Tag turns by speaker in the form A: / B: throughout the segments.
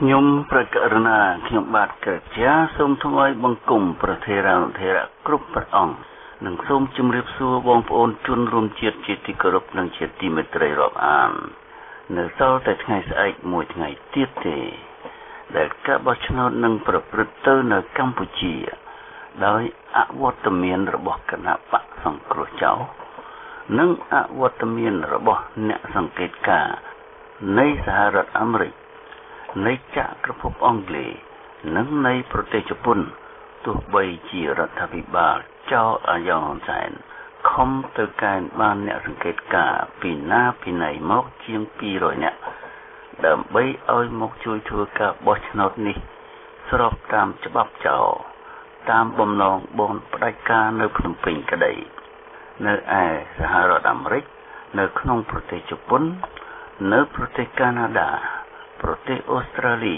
A: ខ្ញុំប្រកករណាខ្ញុំបាទក្រជាសូមថ្វាយបង្គំប្រធេរានុធេរៈគ្រប់ព្រះអង្គនិងសូមជម្រាបសួរបងប្អូនជនរួមជាតិជាទីគោរពនិងជាទីមេត្រីរាប់អាន នៅសល់តែថ្ងៃស្អែកមួយថ្ងៃទៀតទេ ដែលការបោះឆ្នោតនឹងប្រព្រឹត្តទៅនៅកម្ពុជា ដោយអវត្តមានរបស់គណៈបកសង្គ្រោះចៅនិងអវត្តមានរបស់អ្នកសង្កេតការណ៍នៃសហរដ្ឋអាមេរិក នៃចក្រភពអង់គ្លេសនិងនៃប្រទេសជប៉ុនទោះបីជារដ្ឋាភិបាលចោលអាយ៉ងហ៊ុនសែនខំទៅកែនបានអ្នកសង្កេតការណ៍ពីណាពីណីមកជាង200នាក់ដើម្បីឲ្យមកជួយធ្វើការបោះឆ្នោតនេះ ស្របតាមច្បាប់ចោលតាមបំណងបនផ្ដាច់ការនៅភ្នំពេញក្តី នៅឯសហរដ្ឋអាមេរិកនៅក្នុងប្រទេសជប៉ុន នៅប្រទេសកាណាដា ប្រទេសអូស្ត្រាលី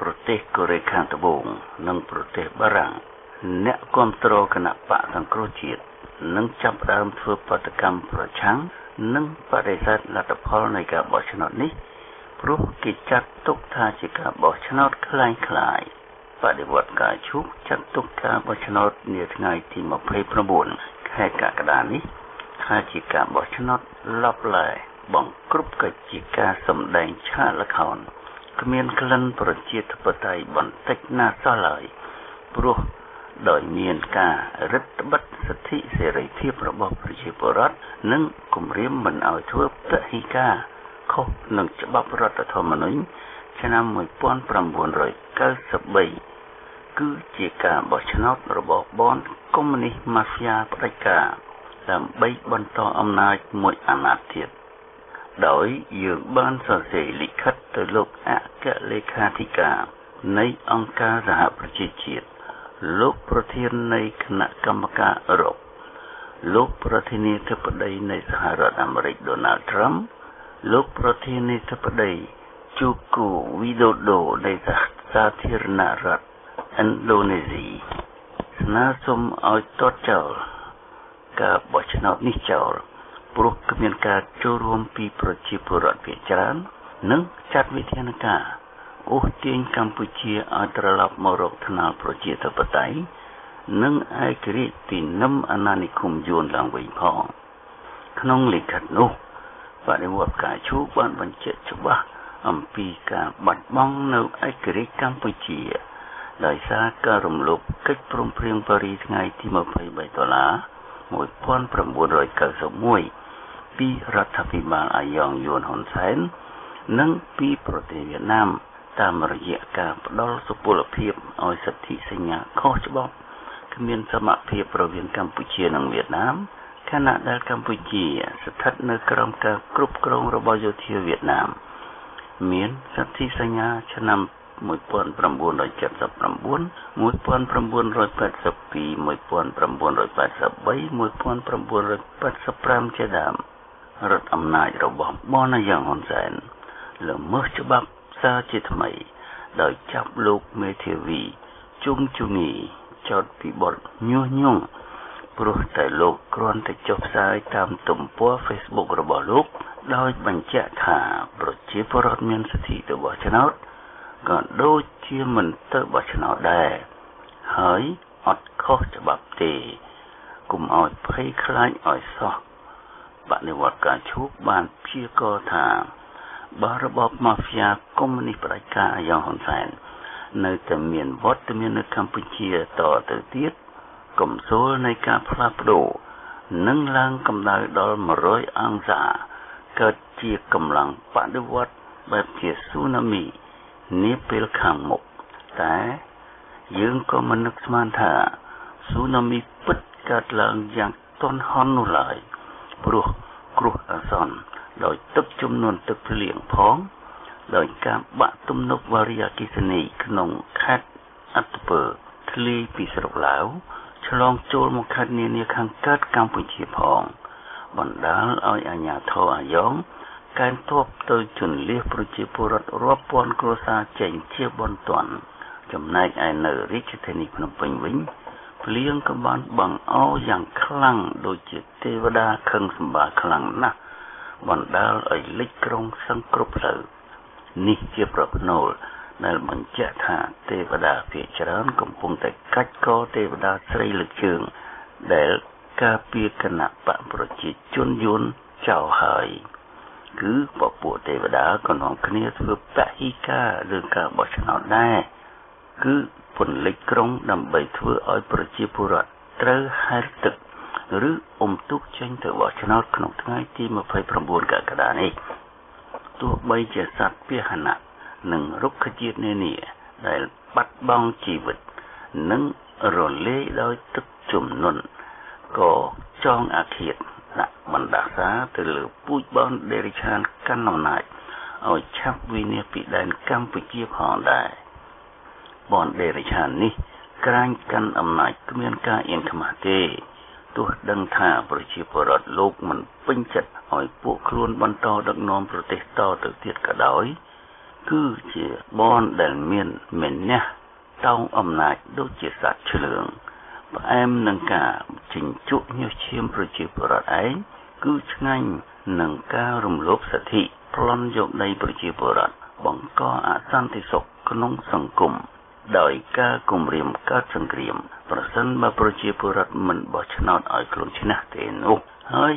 A: ប្រទេសកូរ៉េខាងត្បូងនិងប្រទេសបារាំងអ្នកគ្រប់គ្រងគណៈបកសង្គ្រោះជាតិនឹងចាប់ផ្ដើមធ្វើបដកម្មប្រឆាំងនិងបដិសេធលទ្ធផលនៃការបោះឆ្នោតនេះព្រោះគេចាត់ទុកថាជាការបោះឆ្នោតคล้ายคล้ายបដិវត្តការឈូកចាត់ទុកការបោះឆ្នោតនាថ្ងៃទី29ខែកក្កដានេះថាជាការបោះឆ្នោតលបឡែ បង្គ្រប់កិច្ចជាការសម្ដែងឆាកល្ខោនគ្មានក្លិនប្រជាធិបតេយ្យបន្តិចណាសោះឡើយព្រោះដោយមានការរឹតបន្តឹងសិទ្ធិសេរីភាពរបស់ប្រជាពលរដ្ឋនិងគម្រាមមិនឲ្យធ្វើពហិការខុសនឹងច្បាប់រដ្ឋធម្មនុញ្ញឆ្នាំ1993គឺជាការបោះឆ្នោតរបស់បនកុម្មុយនីសម៉ាហ្វ្យាផ្ដាច់ការដើម្បីបន្តអំណាចមួយអាណត្តិទៀត ដោយយើងបានសរសេរលិខិតទៅលោកអគ្គលេខាធិការនៃអង្គការសហប្រជាជាតិលោកប្រធាននៃគណៈកម្មការអឺរ៉ុបលោកប្រធានាធិបតីនៃសហរដ្ឋអាមេរិកដូណាល់ត្រាំលោកប្រធានាធិបតីជូគូវីដូដូនៃសាធារណរដ្ឋឥណ្ឌូនេស៊ីស្នើសុំឲ្យទតចោលការបោះឆ្នោតនេះចោល ព្រោះគ្មានការចូលរួមពីប្រជាពលរដ្ឋភាគច្រើន និងចាត់វិធានការអូសទាញកម្ពុជាឲ្យត្រឡប់មករកថ្នាលប្រជាធិបតេយ្យនិងឯករាជ្យពីនឹមអាណានិគមយួនឡើងវិញផងក្នុងលិខិតនោះបដិវត្តការឈូបានបញ្ជាក់ច្បាស់អំពីការបាត់បង់នៅឯករាជ្យកម្ពុជាដោយសារការរំលោភកិច្ចព្រមព្រៀងប៉ារីសថ្ងៃទី23ដុល្លារ1991 ពីរដ្ឋាភិបាលអាយ៉ងយួនហ៊ុនសែននិងពីប្រទេសវៀតណាមតាមរយៈការផ្ដល់សុពលភាពឲ្យសិទ្ធិសញ្ញាខុសច្បាប់គ្មានសមភាពរវាងកម្ពុជានិងវៀតណាមខណៈដែលកម្ពុជា ស្ថិតនៅក្រោមការគ្រប់គ្រងរបស់យោធាវៀតណាមមានសិទ្ធិសញ្ញាឆ្នាំ1979 1982 1983 1985ជាដើម រដ្ឋអំណាចរបស់បនយ៉ាងហ៊ុនសែនល្មើសច្បាប់សារជាថ្មី ដោយចាប់លោកមេធាវីជុំជូនីចោតពីបទញុះញង់ព្រោះតែលោកគ្រាន់តែចុះផ្សាយតាមទំព័រ Facebook របស់លោក ដោយបញ្ជាក់ថាប្រជាពលរដ្ឋមានសិទ្ធិទៅបោះឆ្នោតក៏ដូចជាមិនទៅបោះឆ្នោតដែរហើយអត់ខុសច្បាប់ទេគុំឲ្យភ័យខ្លាចឲ្យសោះ បដិវត្តការឈូកបានព្យាករថាបើរបបម៉ាហ្វ្យាកុម្មុយនីសផ្ដាច់ការយ៉ាងហ៊ុនសែននៅតែមានវត្តមាននៅកម្ពុជាតទៅទៀតកំសួលនៃការផ្លាស់ប្ដូរនឹងឡើងកម្ដៅដល់100អង្សាកើតជាកម្លាំងបដិវត្តបែបជាស៊ូណាមីនាពេលខាងមុខតែយើងក៏មិននឹកស្មានថាស៊ូណាមីពិតកើតឡើងយ៉ាងទន់ហន់នោះឡើយព្រោះ គ្រោះអាសន្នដោយទឹកជំនន់ទឹកភ្លៀងផង ដោយការបាក់ទំនប់វារីអគិសនីក្នុងខេត្តអត្តពើធ្លាយពីស្រុកឡាវឆ្លងចូលមកខេត្តនានាខាងកើតកម្ពុជាផង បណ្ដាលឲ្យអាជ្ញាធរអាយ៉ងកែនទ័ពទៅជន្លៀសប្រជាពលរដ្ឋរាប់ពាន់គ្រួសារចេញជាបន្ទាន់ចំណែកឯនៅរាជធានីភ្នំពេញវិញ ភ្លៀងក៏បានបង្អោយ៉ាងខ្លាំងដូចជាទេវតាខឹងសម្បាខ្លាំងណាស់បណ្ដាលឲ្យលិចក្រុងសឹងគ្រប់ផ្លូវនេះជាប្រផ្នូលដែលបញ្ជាក់ថាទេវតាភាគច្រើនកំពុងតែកាច់កទេវតាស្រីលើកជើង ដែលការពារគណៈបកប្រជាជនយួនចោលហើយគឺពពួកទេវតាក៏នាំគ្នាធ្វើពហិការឬការបោះឆ្នោតដែរគឺ ពន្លិចក្រុងដើម្បីធ្វើឲ្យប្រជាពលរដ្ឋត្រូវហែលទឹកឬអុំទូកចេញទៅបោះឆ្នោតក្នុងថ្ងៃទី29កក្កដានេះទោះបីជាសត្វពាហនៈនិងរុក្ខជាតិនានាដែលបាត់បង់ជីវិត និងរលាយដោយទឹកជំនន់ក៏ចងអាឃាតដាក់បណ្ដាសាទៅលើពូជបនដេរិឆានកាន់អំណាចឲ្យឆាប់វិនិច្ឆ័យពីដែនកម្ពុជាផងដែរ បនដេរិឆាននេះក្រាញកាន់អំណាចគ្មានការអៀនខ្មាស់ទេទោះដឹងថាប្រជាពលរដ្ឋលោកមិនពេញចិត្តឲ្យពួកខ្លួនបន្តដឹកនាំប្រទេសតទៅទៀតក៏ដោយគឺជាបនដែលមានមេនះតោងអំណាចដូចជាសត្វឆ្លើងផ្អែមនឹងការចិញ្ចក់ញើសឈាមប្រជាពលរដ្ឋឯងគឺឆ្ងាញ់នឹងការរំលោភសិទ្ធិប្លន់យកដីប្រជាពលរដ្ឋបង្កអសន្តិសុខក្នុងសង្គម ដោយការគំរាមកើតសង្គ្រាម ប្រសិនបើប្រជាពលរដ្ឋមិនបោះឆ្នោតឲ្យខ្លួនឈ្នះទេនោះហើយ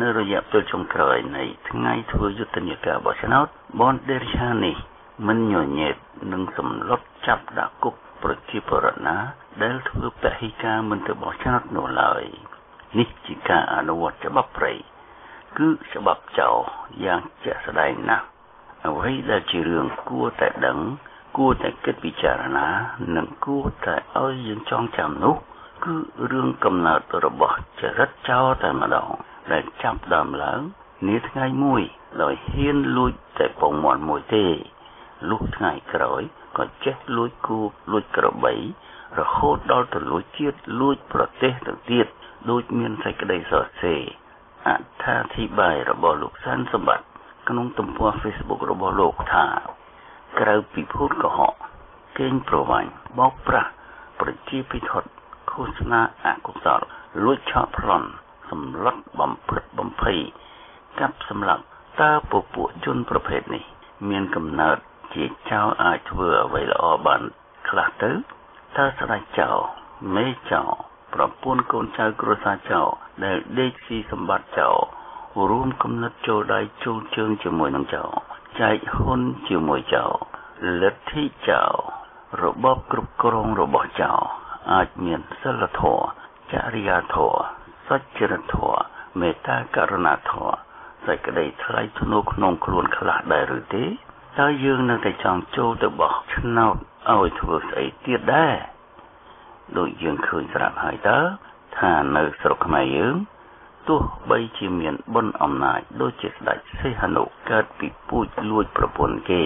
A: នៅរយៈពេលចុងក្រោយនៃថ្ងៃធ្វើយុទ្ធនាការបោះឆ្នោតបនដេរឆានេះមិនញញែតនឹងសម្លុតចាប់ដាក់គុកប្រជាពលរដ្ឋណា ដែលធ្វើពហិការមិនទៅបោះឆ្នោតនោះឡើយនេះជាការអនុវត្តច្បាប់ព្រៃគឺច្បាប់ចោលយ៉ាងជាក់ស្ដែងណាស់អ្វីដែលជារឿងគួរតែដឹង គួរតែគិតពិចារណានិងគួរតែឲ្យយើងចងចាំនោះ គឺរឿងកំណើតរបស់ចរិតចោលតែម្ដងដែលចាប់ដើមឡើងនាថ្ងៃមួយដោយហ៊ានលួចតែពងមាន់មួយទេលុះថ្ងៃក្រោយក៏ចេះលួចគូលួចក្របី រហូតដល់ទៅលួចជាតិលួចប្រទេសទៅទៀតដូចមានសេចក្តីសរសេរអត្ថាធិប្បាយរបស់លោកសានសម្បត្តិក្នុងទំព័រ Facebook របស់លោកថា ក្រៅពីភូតកុហកកេងប្រវាញ់បោកប្រាស់ប្រជាពិធឃោសនាអកុសលលួចឆក់ប្លន់សម្លុតបំផិតបំភ័យកាប់សម្លាប់តើពពួកជនប្រភេទនេះ មានកំណើតជាចៅអាចធ្វើអ្វីល្អបានខ្លះទៅតើស្ដេចចៅមេចៅប្រពន្ធកូនចៅគ្រួសារចៅដែលដេកស៊ីសម្បត្តិចៅរួមគំនិតចូលដៃចូលជើងជាមួយនឹងចៅ ចែកហ៊ុនជាមួយចៅលទ្ធិចៅរបបគ្រប់គ្រងរបស់ចៅអាចមានសិលធម៌ចរិយាធម៌សច្ចរធម៌មេត្តាករុណាធម៌សេចក្តីថ្លៃថ្នូរក្នុងខ្លួនខ្លះដែរឬទេតើយើងនៅតែចង់ចូលទៅបោះឆ្នោតឲ្យធ្វើស្អីទៀតដែរដូចយើងឃើញស្រាប់ហើយតើថានៅស្រុកខ្មែរយើង ទោះបីជាមានបុណ្យអំណាចដូចជាស្ដេចសីហនុកើតពីពូជលួចប្រពន្ធគេ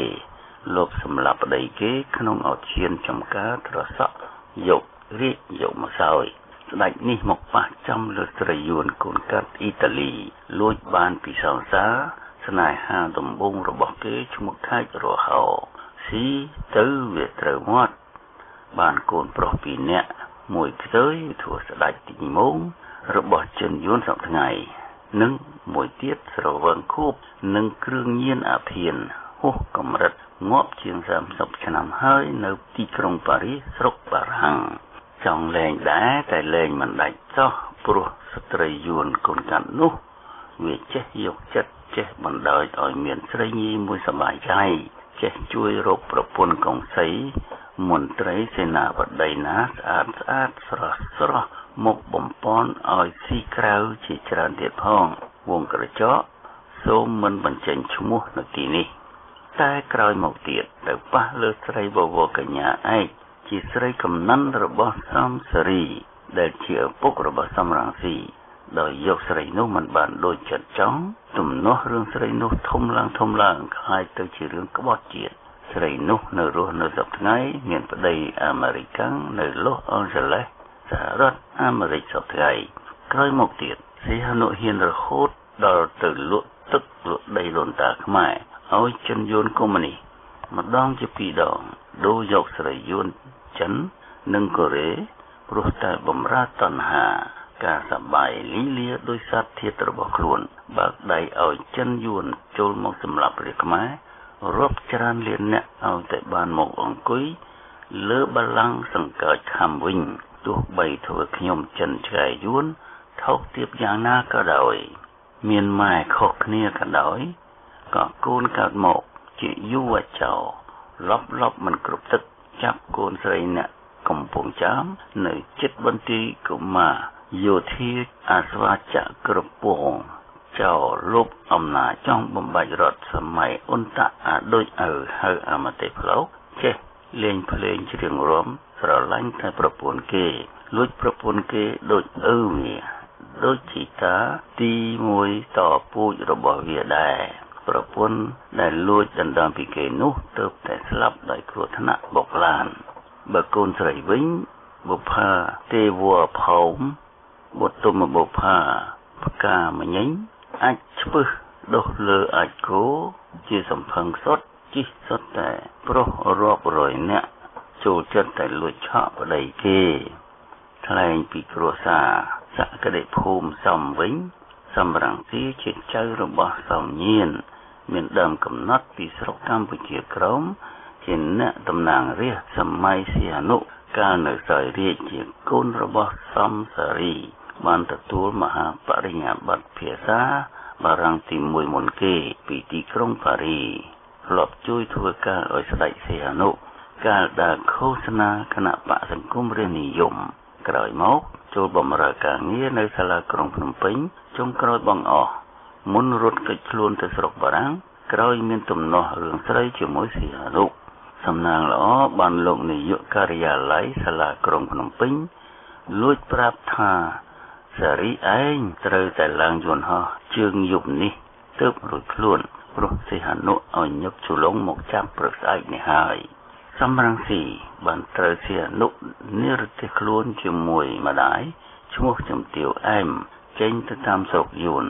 A: លបសម្លាប់ប្តីគេក្នុងអធិនចំការត្រសក់យករាជយកម្សោយស្ដេចនេះមកប៉ះចំលើស្រីយួនកូនកាត់អ៊ីតាលី លួចបានពីសង្សារស្នេហាដំបងរបស់គេឈ្មោះខាច់រហោស៊ីទៅវាត្រូវមាត់បានកូនប្រុសពីរនាក់មួយខ្ទើយធ្វើស្ដេចទីមង របស់ចិនយួនសប្ថ្ងៃនិងមួយទៀតស្រវឹងខូបនិងគ្រឿងញៀនអាភៀនហួសកម្រិតងាប់ជាង30ឆ្នាំហើយនៅទីក្រុងប៉ារីសស្រុកបារាំងចង់លែងដែរតែលែងមិនដាច់សោះព្រោះស្ត្រីយួនកូនកាត់នោះវាចេះយកចិត្តចេះបណ្ដោយឲ្យមានស្រីញីមួយសบายใจចេះជួយរកប្រពន្ធកងសីមន្ត្រីសេនាបតីណាស្អាតស្អាតស្រស់ស្រស់ មកបំពន់ឲ្យស៊ីក្រៅជាច្រើនទៀតផងវងក្រចកសូមមិនបញ្ចេញឈ្មោះនៅទីនេះតែក្រោយមកទៀតទៅប៉ះលើស្រីបវរកញ្ញាឯកជាស្រីកំណិនរបស់សំសេរី ដែលជាឪពុករបស់សំរងស៊ីដោយយកស្រីនោះមិនបានដូចចិត្តចង់ទំនាស់រឿងស្រីនោះធំឡើងធំឡើងคล้ายទៅជារឿងក្បត់ជាតិស្រីនោះនៅរស់នៅសប្តាហ៍មានប្តីអាមេរិកាំងនៅលូសអង់គ្លេស សហរដ្ឋអាមេរិកសប្តាហ៍ក្រោយមកទៀតសីហនុហ៊ានរហូតដល់ទៅលក់ទឹកលក់ដីលន់តាខ្មែរឲ្យចិនយួនកុម្មុយនីម្ដងជាពីរដងដូរយកស្រីយួនចិននិងកូរ៉េព្រោះតែបំរើតណ្ហាការសបាយលីលាដោយសត្វធាតរបស់ខ្លួនបើកដៃឲ្យចិនយួនចូលមកសម្លាប់ព្រះខ្មែររាប់ច្រើនលានអ្នកឲ្យតែបានមកអង្គុយលើបល្ល័ង្កសង្កោចខំវិញ ទោះបីធ្វើខ្ញុំចិនឆ្កែយួនថោកទាបយ៉ាងណាក៏ដោយ មានម៉ែខុសគ្នាក៏ដោយក៏កូនកើតមកជាយុវចោលប់លប់មិនគ្រប់ទឹកចាប់កូនស្រីអ្នកកំពុងចាំ នៅចិត្តបន្ទីកុមារយោធាអាស្វាចក្រពងចោលុបអំណាចចង់បំបាច់រដ្ឋសម័យអ៊ុនតាអាដូចឪហៅអមតិផ្លោកចេះលេងភ្លេងច្រៀងរាំ ស្រឡាញ់តែប្រពន្ធគេលួចប្រពន្ធគេដូចឪវាដូចជីតាទី1តពូជរបស់វាដែរប្រពន្ធដែលលួចដណ្ដើមពីគេនោះទើបតែស្លាប់ដោយគ្រោះថ្នាក់បុកឡានបើកូនស្រីវិញបុប្ផាទេវភោមបុទុមបុប្ផាផ្កាមញញអាចឆ្ពឹះដុះលើអាចគោជាសំផឹងសុទ្ធជិះសុទ្ធតែប្រុសរាប់រយនាក់ ចូលចិត្តតែលួចឆក់ប្តីគេថ្លែងពីគ្រួសារសក្តិភូមិសំវិញ សម្រងទីជាចៅរបស់សំញៀនមានដើមកំណត់ពីស្រុកកម្ពុជាក្រមជាអ្នកតំណាងរាជសម័យសីហនុកាលនៅសោយរាជជាកូនរបស់សំសារី បានទទួលមហាបរិញ្ញាបត្រភាសាបារាំងទី1មុនគេពីទីក្រុងប៉ារីធ្លាប់ជួយធ្វើការឲ្យស្ដេចសីហនុ កាលដែលឃោសនាគណៈបកសង្គមរាជនិយមក្រោយមក ចូលបម្រើការងារនៅសាលាក្រុងភ្នំពេញចុងក្រោយបងអស់មុនរត់គេចខ្លួនទៅស្រុកបារាំងក្រោយមានទំនាស់រឿងស្រីជាមួយសីហនុសំណាងល្អបានលោកនាយកការិយាល័យសាលាក្រុងភ្នំពេញលួចប្រាប់ថាសារីឯងត្រូវតែឡើងយន្តហោះជើងយប់នេះទើបរួចខ្លួនព្រោះសីហនុឲ្យញឹកជលងមកចាប់ព្រឹកស្អែកនេះហើយ សំរងស៊ីបានត្រូវសីហនុនិរទេសខ្លួនជាមួយម្ដាយឈ្មោះចំទាវអែមចេញទៅតាមស្រុកយួន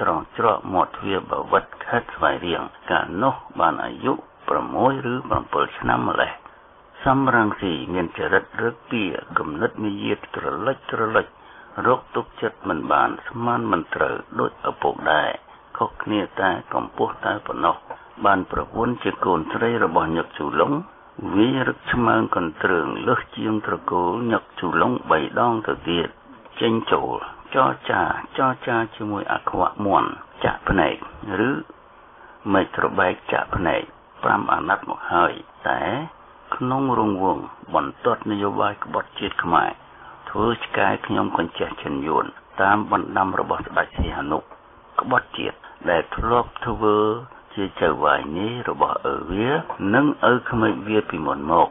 A: ត្រង់ច្រកមាត់ទ្វារបវត្តខេត្តស្វាយរៀងកាលនោះបានអាយុ6ឬ7ឆ្នាំម្លេះសំរងស៊ីមានចរិតរឹកពីគំនិតមាយាទក្រលិចក្រលិចរកទុកចិត្តមិនបានស្មានមិនត្រូវដូចឪពុកដែរខុសគ្នាតែកម្ពស់តែប៉ុណ្ណោះបានប្រពន្ធជាកូនស្រីរបស់ញឹកជូឡុង វារឹកឆ្មើងកន្ទ្រើងលើសជាងត្រកូលញឹកជូឡុង3ដងទៅទៀតចេញចូលចរចាចរចាជាមួយអខ្វៈមន់ចាក់ភ្នែកឬមេត្របែកចាក់ភ្នែក5អាណត្តិមកហើយតែ ក្នុងរង្វង់បន្ទាត់នយោបាយក្បត់ជាតិខ្មែរធ្វើឆ្កែខ្ញុំកញ្ចេះចិនយួនតាមបណ្ដាំរបស់ស្ដេចសីហនុក្បត់ជាតិដែលធ្លាប់ធ្វើ ជាចៅវាយនេះរបស់ឪវានិងឪក្មេកវាពីមុនមក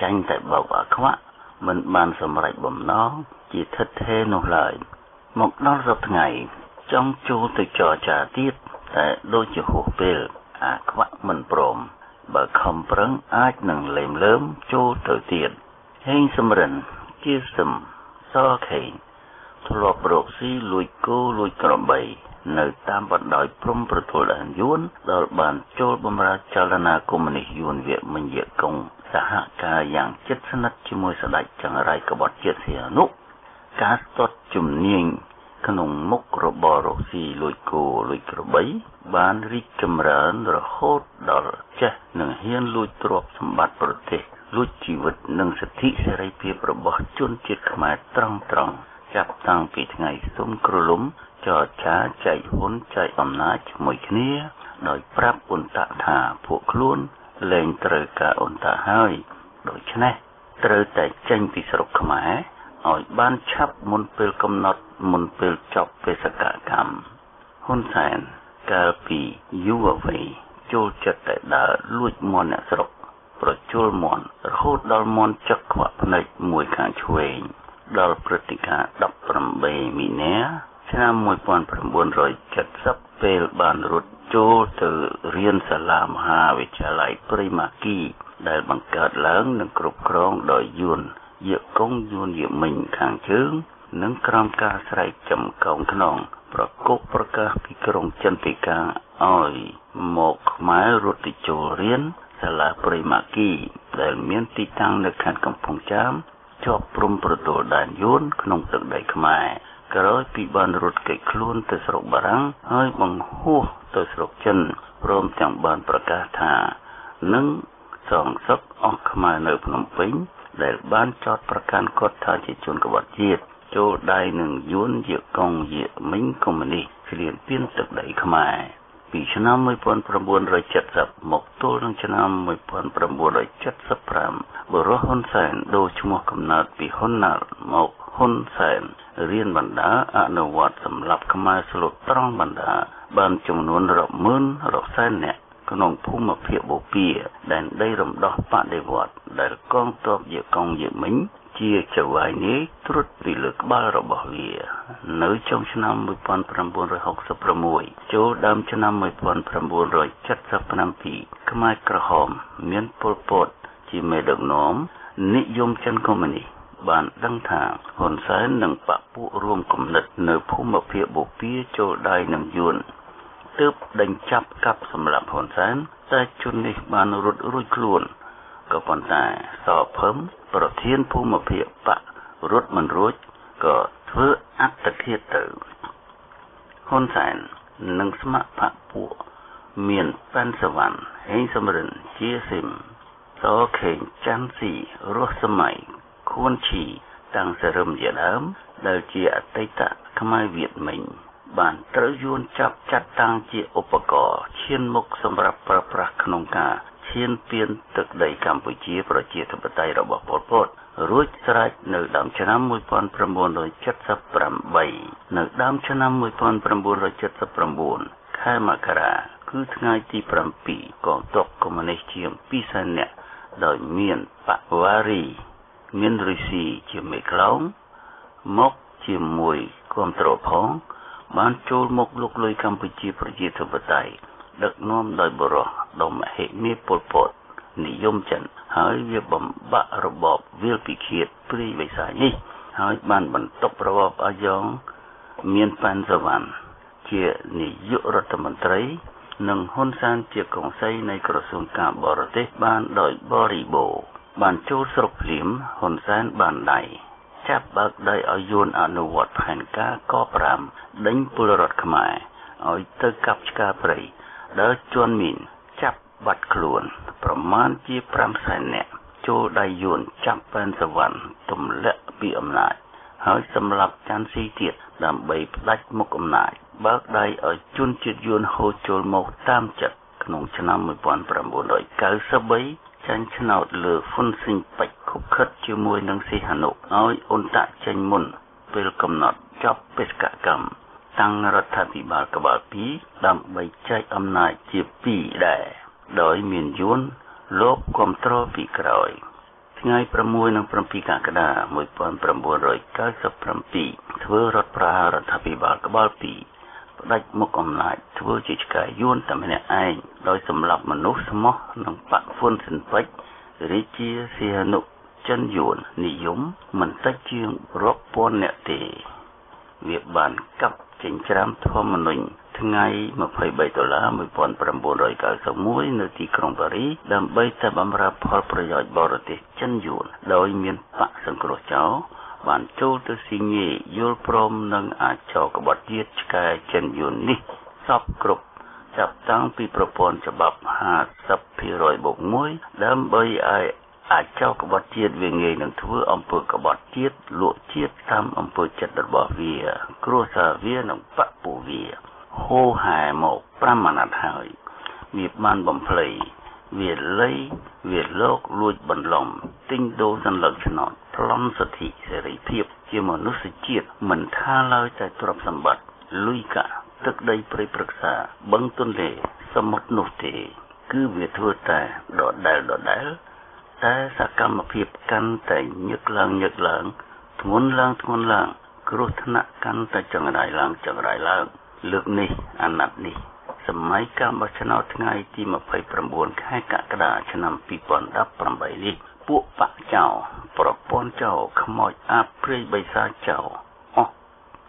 A: ចាញ់តែបោកអាខ្វាក់មិនបានសម្រេចបំណងជាថិតថេរនោះឡើយ មកដល់សប្ថ្ងៃចង់ចូលទៅចរចាទៀតតែដូចជាហួសពេលអាខ្វាក់មិនព្រមបើខំប្រឹងអាចនឹងលេមលើមចូលទៅទៀតហេងសំរិនជាសឹមសខេងធ្លាប់រកស៊ីលួចគោលួចក្របី នៅតាមបណ្ដោយព្រំប្រទល់អានយួនដល់បានចូលបម្រើចលនាកុម្មុយនីសយួនវមញ្ញកុងសហការយ៉ាងជិតស្និទ្ធជាមួយស្ដេចចង្រៃក្បត់ជាតិសីហនុការស្ទាត់ជំនាញក្នុងមុខរបររកស៊ីលួចគោលួចក្របី បានរីកចម្រើនរហូតដល់ចេះនឹងហ៊ានលួចទ្រព្យសម្បត្តិប្រទេសលួចជីវិតនិងសិទ្ធិសេរីភាពរបស់ជនជាតិខ្មែរត្រង់ត្រង់ចាប់តាំងពីថ្ងៃសុំក្រលុំ ចរចាចែកហ៊ុនចែកអំណាចជាមួយគ្នា ដោយប្រាប់អ៊ុនតាថាពួកខ្លួនលែងត្រូវការអ៊ុនតាហើយដូច្នេះត្រូវតែចេញពីស្រុកខ្មែរឲ្យបានឆាប់មុនពេលកំណត់មុនពេលចប់បេសកកម្មហ៊ុនសែនកាលពីយុវវ័យចូលចិត្តតែដើរលួចមន់អ្នកស្រុកប្រជុលមន់រហូតដល់មន់ចឹកខ្វាក់ភ្នែកមួយខាងឆ្វេងដល់ព្រឹត្តិការណ៍18មីនា ឆ្នាំ1970ពេលបានរត់ចូលទៅរៀនសាលាមហាវិទ្យាល័យព្រៃម៉ាគី ដែលបង្កើតឡើងនិងគ្រប់គ្រងដោយយួនយាកុងយួនយាមិញខាងជើង និងក្រោមការស្រែកចំកោងខ្នង ប្រកបប្រកាសពីក្រុងចិនពីកាឲ្យមកខ្មែររត់ទៅចូលរៀនសាលាព្រៃម៉ាគី ដែលមានទីតាំងនៅខេត្តកំពង់ចាមជាប់ព្រំប្រទល់ដែនយួនក្នុងទឹកដីខ្មែរ ក្រោយពីបានរត់គេចខ្លួនទៅស្រុកបារាំងហើយបង្ហោះទៅស្រុកចិនព្រមទាំងបានប្រកាសថានឹងសងសឹកអស់ខ្មែរនៅភ្នំពេញដែលបានចោទប្រកាន់គាត់ថាជាជនក្បត់ជាតិចូលដៃនឹងយួនជាកងជាមិញកុម្មុយនីសគ្រានពៀនទឹកដីខ្មែរពីឆ្នាំ1970មកទល់នឹងឆ្នាំ1975បរោះហ៊ុនសែនដូរឈ្មោះកំណើតពីហ៊ុនណាល់មក ហ៊ុនសែនរៀនបណ្ដាអនុវត្តសម្រាប់ខ្មែរស្លូតត្រង់បណ្ដាបានចំនួនរាប់ម៉ឺនរាប់សែននាក់ក្នុងភូមិភាគបូព៌ាដែនដីរំដោះបដិវត្តដែលកងទ័ពយាកងយាមិញជាចៅហ្វាយនេះត្រួតពីលើក្បាលរបស់វា នៅចុងឆ្នាំ1966ចូលដើមឆ្នាំ1977ខ្មែរក្រហម មានពលពតជាមេដឹកនាំនិយមចិនកុម្មុយនីស បានដឹងថាហ៊ុនសែននិងបពពួករួមគំនិតនៅភូមិភាគបូព៌ាចូលដៃនឹងយួនទើបដេញចាប់កាប់សម្រាប់ហ៊ុនសែនតែជននេះបានរត់រួចខ្លួនក៏ប៉ុន្តែសភឹមប្រធានភូមិភាគបករត់មិនរួចក៏ធ្វើអត្តឃាតទៅហ៊ុនសែននិងស្ម័គ្របកពួកមានប៉ែនសវណ្ណហេងសំរិនជាស៊ីមសខេងច័ន្ទស៊ីរស់សម័យ ខួនឈីតាំងសរឹមជាដើមដែលជាអតីតខ្មែរវៀតមិញបានត្រូវយួនចាប់ចាត់តាំងជាឧបករណ៍ឈានមុខសម្រាប់ប្រើប្រាស់ក្នុងការឈានពៀនទឹកដីកម្ពុជាប្រជាធិបតេយ្យរបស់ប៉ុលពតរួចស្រេចនៅដើមឆ្នាំ1978នៅដើមឆ្នាំ1979ខែមករាគឺថ្ងៃទី7កងទ័ពកុម្មុយនីសជាង2សែននាក់ដោយមានបវ៉ារី មានរុស្ស៊ីជាមេខ្លោងមកជាមួយគ្រប់ត្រផង បានចូលមកលុកលុយកម្ពុជាប្រជាធិបតេយ្យដឹកនាំដោយបរោះដុំមហិមាពលពតនិយមចិនហើយវាបំបាក់របបវាលពិឃាតព្រីបិសាចនេះ ហើយបានបន្ទុករបបអាយ៉ងមានប៉ែនសវណ្ណជានាយករដ្ឋមន្ត្រី និងហ៊ុនសែនជាកងសីនៃក្រសួងការបរទេសបានដោយបរិបូរ បានចូលស្រុកភ្លាមហ៊ុនសែនបានដៃចាប់បើកដៃឲ្យយួនអនុវត្តផែនការក5ដេញពលរដ្ឋខ្មែរឲ្យទៅកាប់ឆ្ការព្រៃដើរជន់មីនចាប់បាត់ខ្លួន ប្រមាណជា5សែននាក់ចូលដៃយួនចាប់ប៉ែនសវណ្ណទម្លាក់ពីអំណាចហើយសម្លាប់ចាន់ស៊ីទៀតដើម្បីផ្ដាច់មុខអំណាចបើកដៃឲ្យជនជាតិយួនហូរចូលមកតាមចិត្តក្នុងឆ្នាំ1993 ចាញ់ឆ្នោតលើហ៊ុនស៊ីងពេជ្រខុបខិតជាមួយនឹងសីហនុឲ្យអ៊ុនតាក់ចេញមុនពេលកំណត់ចប់បេសកកម្មតាំងរដ្ឋាភិបាលក្បាល2ដើម្បីចែកអំណាចជា2ដែរដោយមានយួនលោកគ្រប់គ្រងពីក្រោយថ្ងៃ6និង7កក្កដា1997ធ្វើរដ្ឋប្រហាររដ្ឋាភិបាលក្បាល2 ផ្ដាច់មុខអំណាចធ្វើជាឆ្កែយួនតែម្នាក់ឯងដោយសម្លាប់មនុស្សស្មោះនិងបាក់ហ្វុនសិនពេជ្ររាជាសីហនុចិនយួននិយមមិនតិចជាងរាប់ពាន់អ្នកទេវាបានកាប់ចិញ្ច្រាំធម្មនុញ្ញថ្ងៃ23ដុល្លារ1991នៅទីក្រុងប៉ារីសដើម្បីតែបម្រើផលប្រយោជន៍បរទេសចិនយួនដោយមានបកសង្គ្រោះចោល បានចូលទៅស៊ីញេយល់ព្រមនឹងអាចោក្បត់ជាតិឆ្កែចិនយួននេះសពគ្រប់ចាប់តាំងពីប្រព័ន្ធច្បាប់50%បូក1ដើម្បីឲ្យអាចោក្បត់ជាតិវាងាយនឹងធ្វើអំពើក្បត់ជាតិលក់ជាតិតាមអំពើចិត្តរបស់វា គ្រួសារវានិងបពុវាហូហែមក5អាណត្តិហើយវាបានបំភ្លៃវាលៃវាលោកលួចបន្លំទិញដូរសន្លឹកឆ្នោត ប្លន់សិទ្ធិសេរីភាពជាមនុស្សជាតិមិនថាឡើយតែទ្រព្យសម្បត្តិលុយកាទឹកដីព្រៃព្រឹក្សាបឹងទន្លេសមុទ្រនោះទេ គឺវាធ្វើតែដដែលដដែលតែសកម្មភាពកាន់តែញឹកឡើងញឹកឡើងធ្ងន់ឡើងធ្ងន់ឡើង គ្រោះថ្នាក់កាន់តែចង្រៃឡើងចង្រៃឡើងលើកនេះអាណត្តិនេះសម័យការបោះឆ្នោតថ្ងៃទី29ខែកក្កដាឆ្នាំ2018នេះ ពួកបកចៅប្រព័ន្ធចៅខ្មោចអាព្រាយបិសាចៅអស់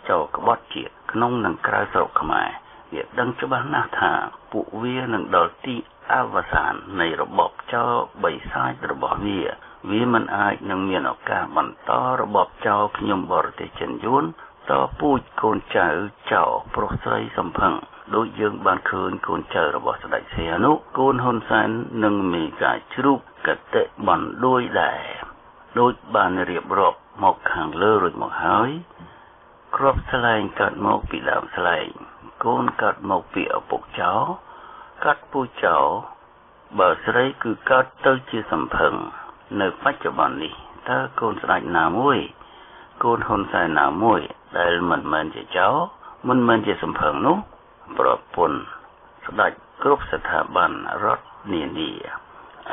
A: ចៅក្បត់ជាតិក្នុងនិងក្រៅស្រុកខ្មែរវាដឹងច្បាស់ណាស់ថាពួកវានឹងដល់ទីអវសាននៃរបបចៅបិសាចរបស់វាវាមិនអាចនឹងមានឱកាសបន្តរបបចៅខ្ញុំបរទេសចិនយួនតពូជកូនចៅចៅប្រុសស្រីសំផឹង ដូចយើងបានឃើញកូនចៅរបស់ស្ដេចសីហនុកូនហ៊ុនសែននឹងមានការជ្រូកកតិបណ្ដោយដែរដូចបានរៀបរាប់មកខាងលើរួចមកហើយគ្រាប់ស្លែងកើតមកពីដើមស្លែងកូនកើតមកពីឪពុកចៅកាត់ពូចៅបើស្រីគឺកើតទៅជាសម្ភឹងនៅបច្ចុប្បន្ននេះតើកូនស្ដេចណាមួយ កូនហ៊ុនសែនណាមួយ ដែលមិនមែនជាចៅមិនមែនជាសម្ភឹងនោះ ប្រពន្ធស្ដេចគ្រប់ស្ថាប័នរដ្ឋនានា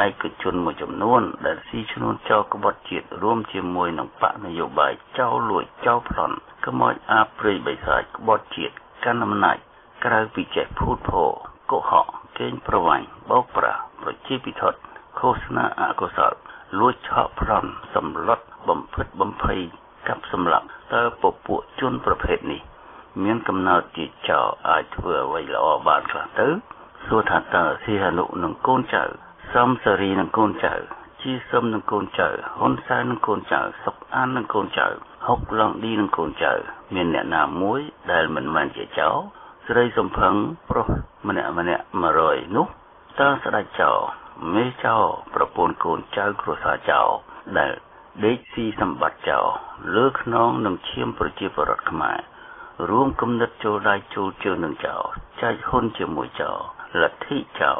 A: ឯកជនមួយចំនួន ដែលស៊ីឈ្នួនចោលក្បត់ជាតិរួមជាមួយនឹងបកនយោបាយចោលលួចចោលប្លន់ខ្មោចអាព្រៃបិសាចក្បត់ជាតិកាន់អំណាចក្រៅពីចេះភូតភរកុហកកេងប្រវ័ញ្ចបោកប្រាស់ប្រជាពិធឃោសនាអកុសលលួចឆក់ប្រន់សម្លុតបំផិតបំភ័យកាប់សម្លាប់តើពពួកជនប្រភេទនេះ មានកំណត់ជាចោលអាចធ្វើអ្វីល្អបានខ្លះទៅសួរថាតើសីហនុនឹងកូនចៅសំសេរីនឹងកូនចៅជីសឹមនឹងកូនចៅហ៊ុនសែននឹងកូនចៅសុកអាននឹងកូនចៅហុកឡងឌីនឹងកូនចៅមានអ្នកណាមួយដែលមិនមែនជាចៅស្រីសំផឹងប្រុសម្នាក់ម្នាក់100នោះតើស្ដេចចៅមេចៅប្រពន្ធកូនចៅគ្រួសារចៅដែលដេកស៊ីសម្បត្តិចៅលើខ្នងនឹងឈាមប្រជាពលរដ្ឋខ្មែរ រួមគំនិតចូលដៃចូលជើងនឹងចៅចែកហ៊ុនជាមួយចៅលទ្ធិចៅ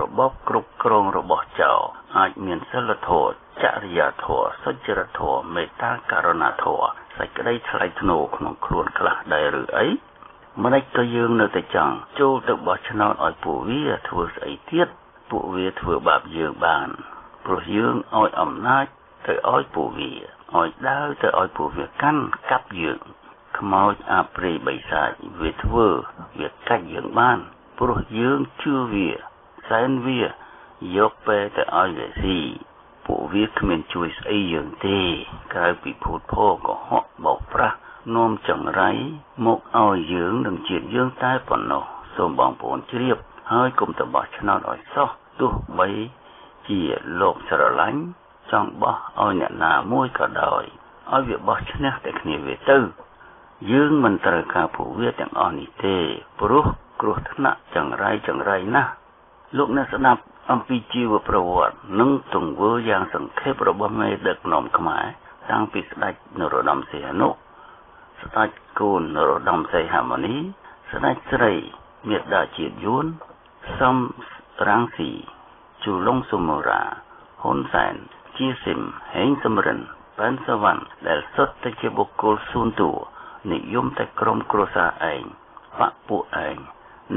A: របបគ្រប់គ្រងរបស់ចៅអាចមានសិលធម៌ចរិយាធម៌សុចរិតធម៌មេត្តាករុណាធម៌សេចក្តីថ្លៃថ្នូរក្នុងខ្លួនខ្លះដែរឬអីម្ដេចក៏យើងនៅតែចង់ចូលទៅបោះឆ្នោតឲ្យពួកវាធ្វើស្អីទៀតពួកវាធ្វើបាបយើងបានព្រោះយើងឲ្យអំណាចទៅឲ្យពួកវាឲ្យដើរទៅឲ្យពួកវាកាន់កាប់យើង ខ្មោចអាព្រៃបិសាចវាធ្វើវាកាច់យើងបាន ព្រោះយើងជឿវាសែនវាយកពេលទៅឲ្យវាស៊ីពួកវាគ្មានជួយស្អីយើងទេក្រៅពីភូតភរកុហកបោកប្រាស់នាំចង្រៃមកឲ្យយើងនឹងជាតិយើងតែប៉ុណ្ណោះសូមបងប្អូនជ្រាប ហើយកុំទៅបោះឆ្នោតឲ្យសោះទោះបីជាលោកស្រឡាញ់ចង់បោះឲ្យអ្នកណាមួយក៏ដោយឲ្យវាបោះឈ្នះតែគ្នាវាទៅ យើងមិនត្រូវការពួកវាទាំងអស់នេះទេព្រោះគ្រោះថ្នាក់ចង្រៃចង្រៃណាស់លោកអ្នកស្ដាប់អំពីជីវប្រវត្តិនិងទង្វើយ៉ាងសង្ខេបរបស់មេដឹកនាំខ្មែរតាំងពីស្ដេចនរោត្តមសីហនុស្ដេចកូននរោត្តមសីហមុនីស្ដេចស្រីមេដាជាតិយួនសំរាំងស៊ីជូឡុងសុមរាហ៊ុនសែនជាស៊ីមហេងសំរិនប៉ែនសវណ្ណដែលសុទ្ធតែជាបុគ្គលសួនតួ និយមតែក្រុមគ្រួសារឯងបពពួកឯង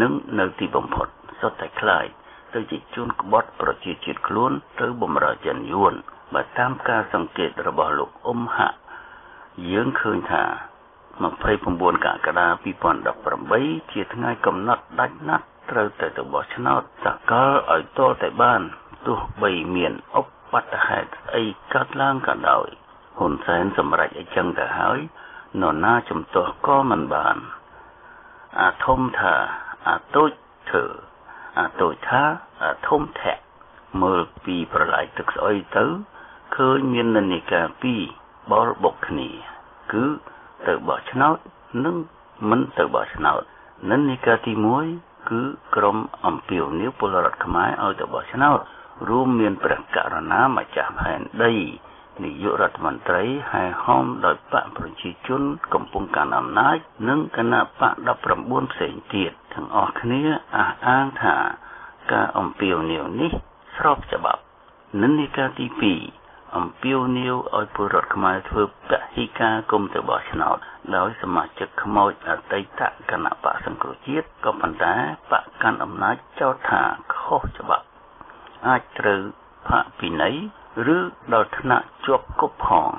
A: និងនៅទីបំផុតសុទ្ធតែខ្លាយទៅជាជួនក្បត់ប្រជាជាតិខ្លួនទៅបំរើចិនយួនបើតាមការសង្កេតរបស់លោកអ៊ុំហាក់យើងឃើញថា29កក្កដា2018ជាថ្ងៃកំណត់ដាច់ណាត់ត្រូវតែទៅបោះឆ្នោតសកលឲ្យតតែបានទោះបីមានឧបតហេតុស្អីកើតឡើងក៏ដោយហ៊ុនសែនសម្រេចអញ្ចឹងទៅហើយ នរណាជំទាស់ក៏មិនបាន អាធំថាអាតូចធ្វើអាតូចថាអាធំធាក់មើលពីប្រឡាយទឹកស្អុយទៅឃើញមាននិន្នាការពីរបលបុកគ្នា គឺទៅបោះឆ្នោតនិងមិនទៅបោះឆ្នោតនិន្នាការទី1គឺក្រមអំពាវនាវពលរដ្ឋខ្មែរឲ្យទៅបោះឆ្នោតរួមមានព្រះករុណាម្ចាស់ផែនដី នាយករដ្ឋមន្ត្រីហែហមដោយបកប្រជាជនកំពុងកាន់អំណាចនិងគណៈបក19ផ្សេងទៀតទាំងអស់គ្នាអះអាងថាការអំពាវនាវនេះស្របច្បាប់និន្នាការទី2អំពាវនាវឲ្យពលរដ្ឋខ្មែរធ្វើពហិការគុំទៅបោះឆ្នោតដោយសមាជិកខ្មោចអតីតគណៈបកសង្គ្រោះជាតិក៏ប៉ុន្តែបកកាន់អំណាចចោទថាខុសច្បាប់អាចត្រូវផាកពិន័យ ឬដល់ថ្នាក់ជាប់គប់ផង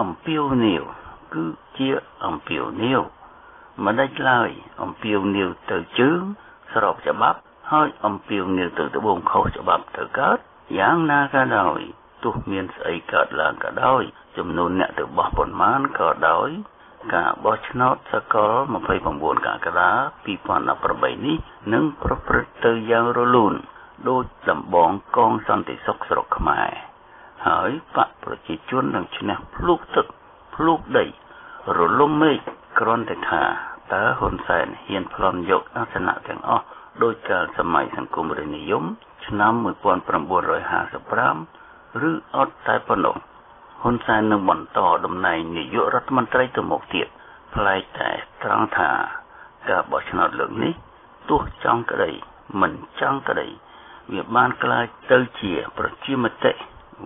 A: អំពាវនាវគឺជាអំពាវនាវមិនដាច់ឡើយអំពាវនាវទៅជើងស្របច្បាប់ហើយអំពាវនាវទៅត្បូងខុសច្បាប់ទៅកើតយ៉ាងណាក៏ដោយទោះមានស្អីកើតឡើងក៏ដោយចំនួនអ្នកទៅបោះប៉ុន្មានក៏ដោយ ការបោះឆ្នោតសកល29កក្កដា2018នេះនឹងប្រព្រឹត្តទៅយ៉ាងរលូនដោយដំបងកងសន្តិសុខស្រុកខ្មែរ ហើយបកប្រជាជននឹងឈ្នះភ្លុកទឹកភ្លុកដី រលំមេឃគ្រាន់តែថាបតើហ៊ុនសែនហ៊ានប្លន់យកអាសនៈទាំងអស់ដោយកាលសម័យសង្គមរាស្ត្រនិយម ឆ្នាំ1955ឬអត់តែប៉ុណ្ណោះហ៊ុនសែននឹងបន្តតំណែងនាយករដ្ឋមន្ត្រីទៅមុខទៀតប្លែកតែត្រង់ថាការបោះឆ្នោតលើកនេះទោះចង់ក្តីមិនចង់ក្តីវាបានក្លាយទៅជាប្រជាមតិ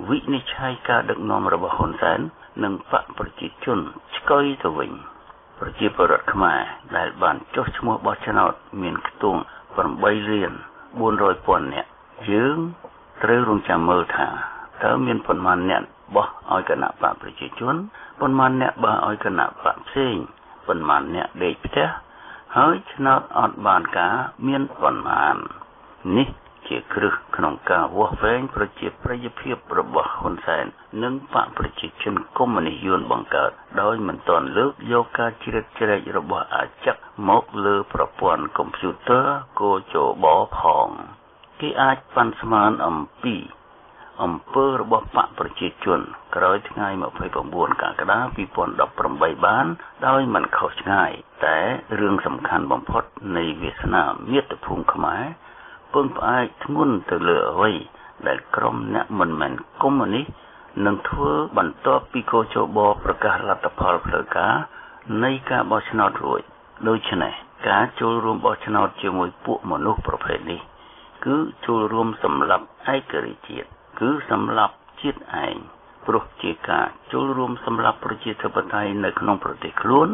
A: វិនិច្ឆ័យការដឹកនាំរបស់ហ៊ុនសែននិងបកប្រជាជនឆ្កុយទៅវិញប្រជាពលរដ្ឋខ្មែរដែលបានចុះឈ្មោះបោះឆ្នោតមានខ្ទង់8លាន400ពាន់នាក់យើងត្រូវរងចាំមើលថាតើមានប៉ុន្មានអ្នកបោះឲ្យគណៈបកប្រជាជនប៉ុន្មានអ្នកបោះឲ្យគណៈបកផ្សេងប៉ុន្មានអ្នកដេកផ្ទះហើយឆ្នោតអត់បានការមានប៉ុន្មាននេះ ជាគ្រឹះក្នុងការវាស់វែងប្រជាប្រិយភាពរបស់ហ៊ុនសែន និងបកប្រជាជនកុម្មុយនីសយួនបង្កើតដោយមិនទាន់លើកយកការជ្រៀតជ្រែករបស់អាចិកមកលើប្រព័ន្ធកុំព្យូទ័រកោចបផងគេអាចប៉ាន់ស្មានអំពីអំពើរបស់បកប្រជាជនក្រោយថ្ងៃ29កក្កដា2018បាន ដោយមិនខុសឆ្ងាយ តែរឿងសំខាន់បំផុតនៃវាសនាមាតុភូមិខ្មែរ ពឹងផ្អែកធ្ងន់ទៅលើអ្វីដែលក្រុមអ្នកមិនមែនកុម្មុយនីសនឹងធ្វើបន្ទាប់ពីកោជបប្រកាសលទ្ធផលផ្លូវការនៃការបោះឆ្នោតរួចដូច្នេះការចូលរួមបោះឆ្នោតជាមួយពួកមនុស្សប្រភេទនេះ គឺចូលរួមសម្រាប់ឯករាជ្យជាតិគឺសម្រាប់ជាតិឯងព្រោះជាការចូលរួមសម្រាប់ប្រជាធិបតេយ្យនៅក្នុងប្រទេសខ្លួន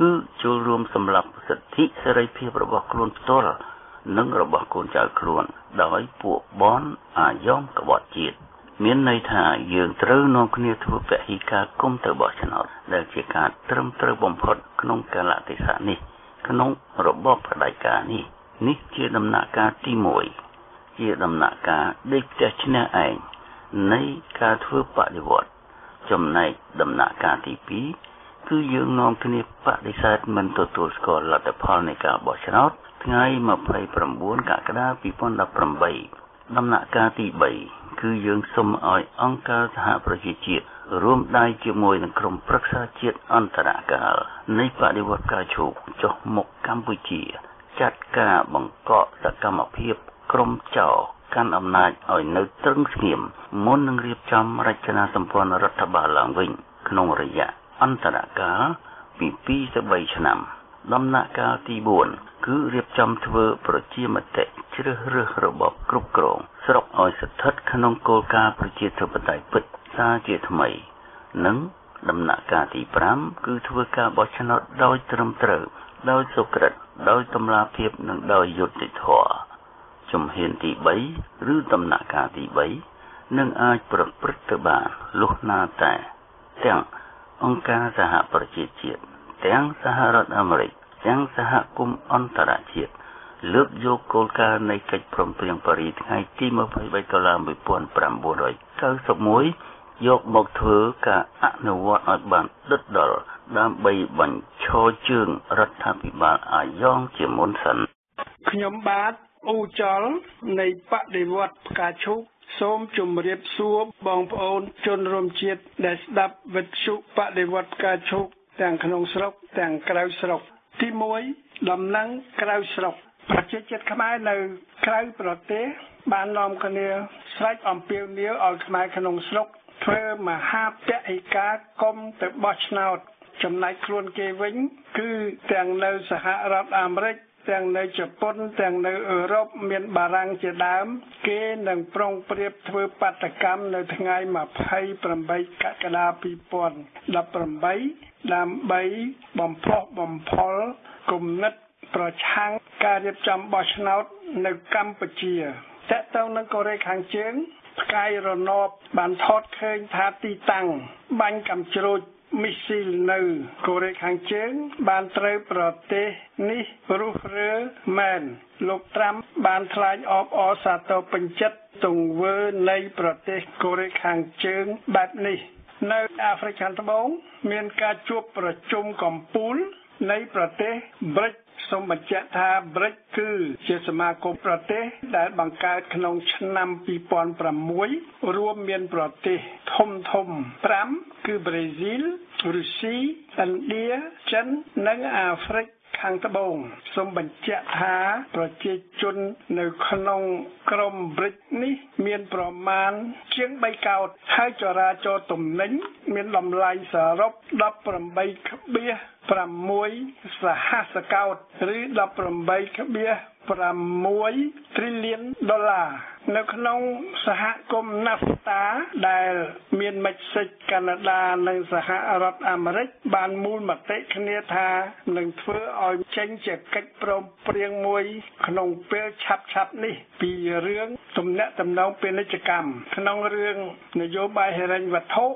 A: គឺចូលរួមសម្រាប់សិទ្ធិសេរីភាពរបស់ខ្លួនផ្ទាល់ និងរបស់កូនចៅខ្លួន ដោយពួកបនអាយ៉ងក្បត់ជាតិមានន័យថាយើងត្រូវនាំគ្នាធ្វើពហិការគុំទៅបោះឆ្នោតដែលជាការត្រឹមត្រូវបំផុតក្នុងកាលៈទេសៈនេះ ក្នុងរបបផ្ដាច់ការនេះនេះជាដំណាក់កាលទី1ជាដំណាក់កាលដេកផ្ទះឈ្នះឯងនៃការធ្វើបដិវត្តចំណែកដំណាក់កាលទី2គឺយើងនាំគ្នាបដិសេធមិនទទួលស្គាល់លទ្ធផលនៃការបោះឆ្នោត ថ្ងៃ29កក្កដា2018ដំណាក់កាលទី3គឺយើងសូមឲ្យអង្គការសហប្រជាជាតិរួមដៃជាមួយនឹងក្រុមប្រឹក្សាជាតិអន្តរកាលនៃបដិវត្តការជោគចុះមុខកម្ពុជា ចាត់ការបង្កកសកម្មភាពក្រុមចោកាន់អំណាចឲ្យនៅត្រឹងស្ងៀមមុននឹងរៀបចំរចនាសម្ព័ន្ធរដ្ឋបាលឡើងវិញ ក្នុងរយៈអន្តរកាលពី2ទៅ3ឆ្នាំ ដំណាក់កាលទី4 គឺរៀបចំធ្វើប្រជាមតិជ្រើសរើសរបបគ្រប់គ្រងស្រុកឲ្យស្ថិតក្នុងគោលការណ៍ប្រជាធិបតេយ្យពិតសារជាថ្មី និងដំណាក់កាលទី5គឺធ្វើការបោះឆ្នោតដោយត្រឹមត្រូវ ដោយសុក្រិតដោយតម្លាភាពនិងដោយយុត្តិធម៌ជំហានទី3ឬដំណាក់កាលទី3នឹងអាចប្រព្រឹត្តទៅបានលុះណាតែទាំងអង្គការសហប្រជាជាតិទាំងសហរដ្ឋអាមេរិក ទាំងសហគមន៍អន្តរជាតិលើកយកគោលការណ៍នៃកិច្ចព្រមព្រៀងប៉ារីសថ្ងៃទី23ដុល្លារ1991យកមកធ្វើការអនុវត្តឲ្យបានដិតដល់ដើម្បីបញ្ឈរជើងរដ្ឋាភិបាលអាយ៉ងជាមុនសិន
B: ខ្ញុំបាទអ៊ូចលនៃបដិវត្តផ្កាឈូកសូមជម្រាបសួរបងប្អូនជនរួមជាតិដែលស្ដាប់វិទ្យុបដិវត្តផ្កាឈូកទាំងក្នុងស្រុកទាំងក្រៅស្រុក ទី1ដំណឹងក្រៅស្រុកប្រជាជាតិខ្មែរនៅក្រៅប្រទេស បាននាំគ្នាស្រែកអំពាវនាវឲ្យខ្មែរក្នុងស្រុកធ្វើមហាពហិការកុំទៅបោះឆ្នោតចំណែកខ្លួនគេវិញ គឺទាំងនៅសហរដ្ឋអាមេរិក ទាំងនៅជប៉ុន ទាំងនៅអឺរ៉ុបមានបារាំងជាដើម គេនឹងប្រុងប្រៀបធ្វើបាតកម្មនៅថ្ងៃ28កក្កដា2018ដើម្បីបំផុសបំផុលគំនិតប្រឆាំងការរៀបចំបោះឆ្នោតនៅកម្ពុជាតកតងនឹងកូរ៉េខាងជើងផ្កាយរណបបានថតឃើញថាទីតាំងបាញ់កាំជ្រួច មីស៊ីលនៅកូរ៉េខាងជើង បានត្រូវប្រទេសនេះរុះរើមែនលោកត្រាំបានថ្លែងអបអរសាទរពេញចិត្តទង្វើនៃប្រទេសកូរ៉េខាងជើងបែបនេះ នៅអាហ្វ្រិកខាងត្បូង មានការជួបប្រជុំកំពូលនៃប្រទេស BRICS សូមបញ្ជាក់ថា BRICS គឺជាសមាគមប្រទេស ដែលបង្កើតក្នុងឆ្នាំ2006រួមមានប្រទេសធំធំ5គឺប្រេស៊ីលរុស្ស៊ីឥណ្ឌាចិននិងអាហ្វ្រិកខាងត្បូងសូមបញ្ជាក់ថាប្រជាជននៅក្នុងក្រុមប្រិចនេះ មានប្រមាណជាង3កោតហើយចរាចរទំនិញមានតម្លៃសរុប 18.6សហសកោតឬ18.6 6 trillion ដុល្លារនៅក្នុងសហគមន៍ NAFTA ដែលមានមិចសិចកាណាដានិងសហរដ្ឋអាមេរិកបានមូលមតិគ្នាថានឹងធ្វើឲ្យចេញជាកិច្ចព្រមព្រៀងមួយក្នុងពេលឆាប់ឆាប់នេះ ពីរឿងទំនាក់ទំនងពាណិជ្ជកម្មក្នុងរឿងនយោបាយហិរញ្ញវត្ថុ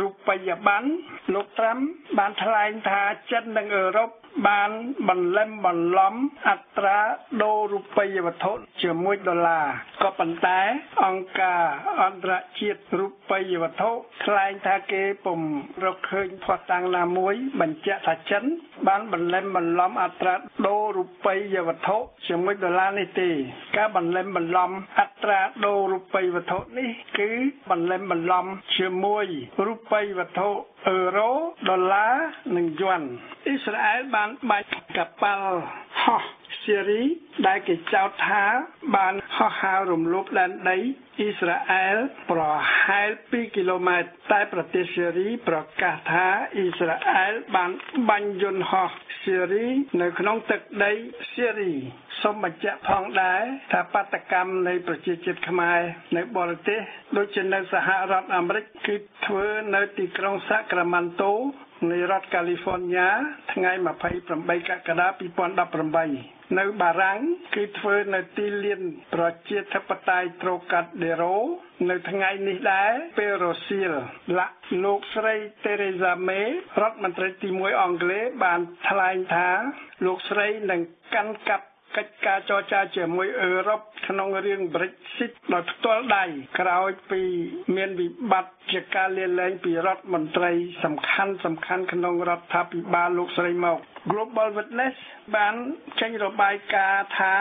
B: រូបិយប័ណ្ណលោកត្រាំបានថ្លែងថាចិននិងអឺរ៉ុប បានបន្លំបន្លំអត្រាដូររូបិយវត្ថុជាមួយដុល្លារក៏ប៉ុន្តែអង្គការអន្តរជាតិរូបិយវត្ថុថ្លែងថាគេពុំរកឃើញផុសតាំងណាមួយ បញ្ជាក់ថាចិន បានបន្លំបន្លំអត្រាដូររូបិយវត្ថុជាមួយដុល្លារនេះទេ ការបន្លំបន្លំអត្រាដូររូបិយវត្ថុនេះ គឺបន្លំបន្លំជាមួយរូបិយវត្ថុ អឺរ៉ូដុល្លារនិងយួនអ៊ីស្រាអែលបានបាច់កប៉ាល់ហោះ សេរីដែលគេចោទថា បានហោះហើររំលោភដែនដីអ៊ីស្រាអែលប្រហែល2គីឡូម៉ែត្រតែប្រទេសសេរីប្រកាសថាអ៊ីស្រាអែលបានបាញ់យន្តហោះសេរីនៅក្នុងទឹកដីសេរីសូមបញ្ជាក់ផងដែរថាបាតកម្មនៃប្រជាជាតិខ្មែរនៅបរទេសដូចជានៅសហរដ្ឋអាមេរិកគឺធ្វើនៅទីក្រុងសាក្រាម៉ាន់តូ នៃរដ្ឋកាលីហ្វ័រញ៉ាថ្ងៃ28កក្កដា2018នៅបារាំងគឺធ្វើនៅទីលានប្រជាធិបតេយ្យត្រូកាត់ដេរ៉ូនៅថ្ងៃនេះដែរពេលរសៀលលាក់លោកស្រីតេរេសាមេរដ្ឋមន្ត្រីទី1អង់គ្លេសបានថ្លែងថាលោកស្រីនឹងកាន់កាប់ កិច្ចការចរចាជាមួយអឺរ៉ុបក្នុងរឿង Brexit ដោយផ្ទាល់ដៃក្រោយពីមានវិបត្តិជាការលាលែងពីរដ្ឋមន្ត្រីសំខាន់សំខាន់ក្នុងរដ្ឋាភិបាលលោកស្រីមក Global Witness បានចេញរបាយការណ៍ថា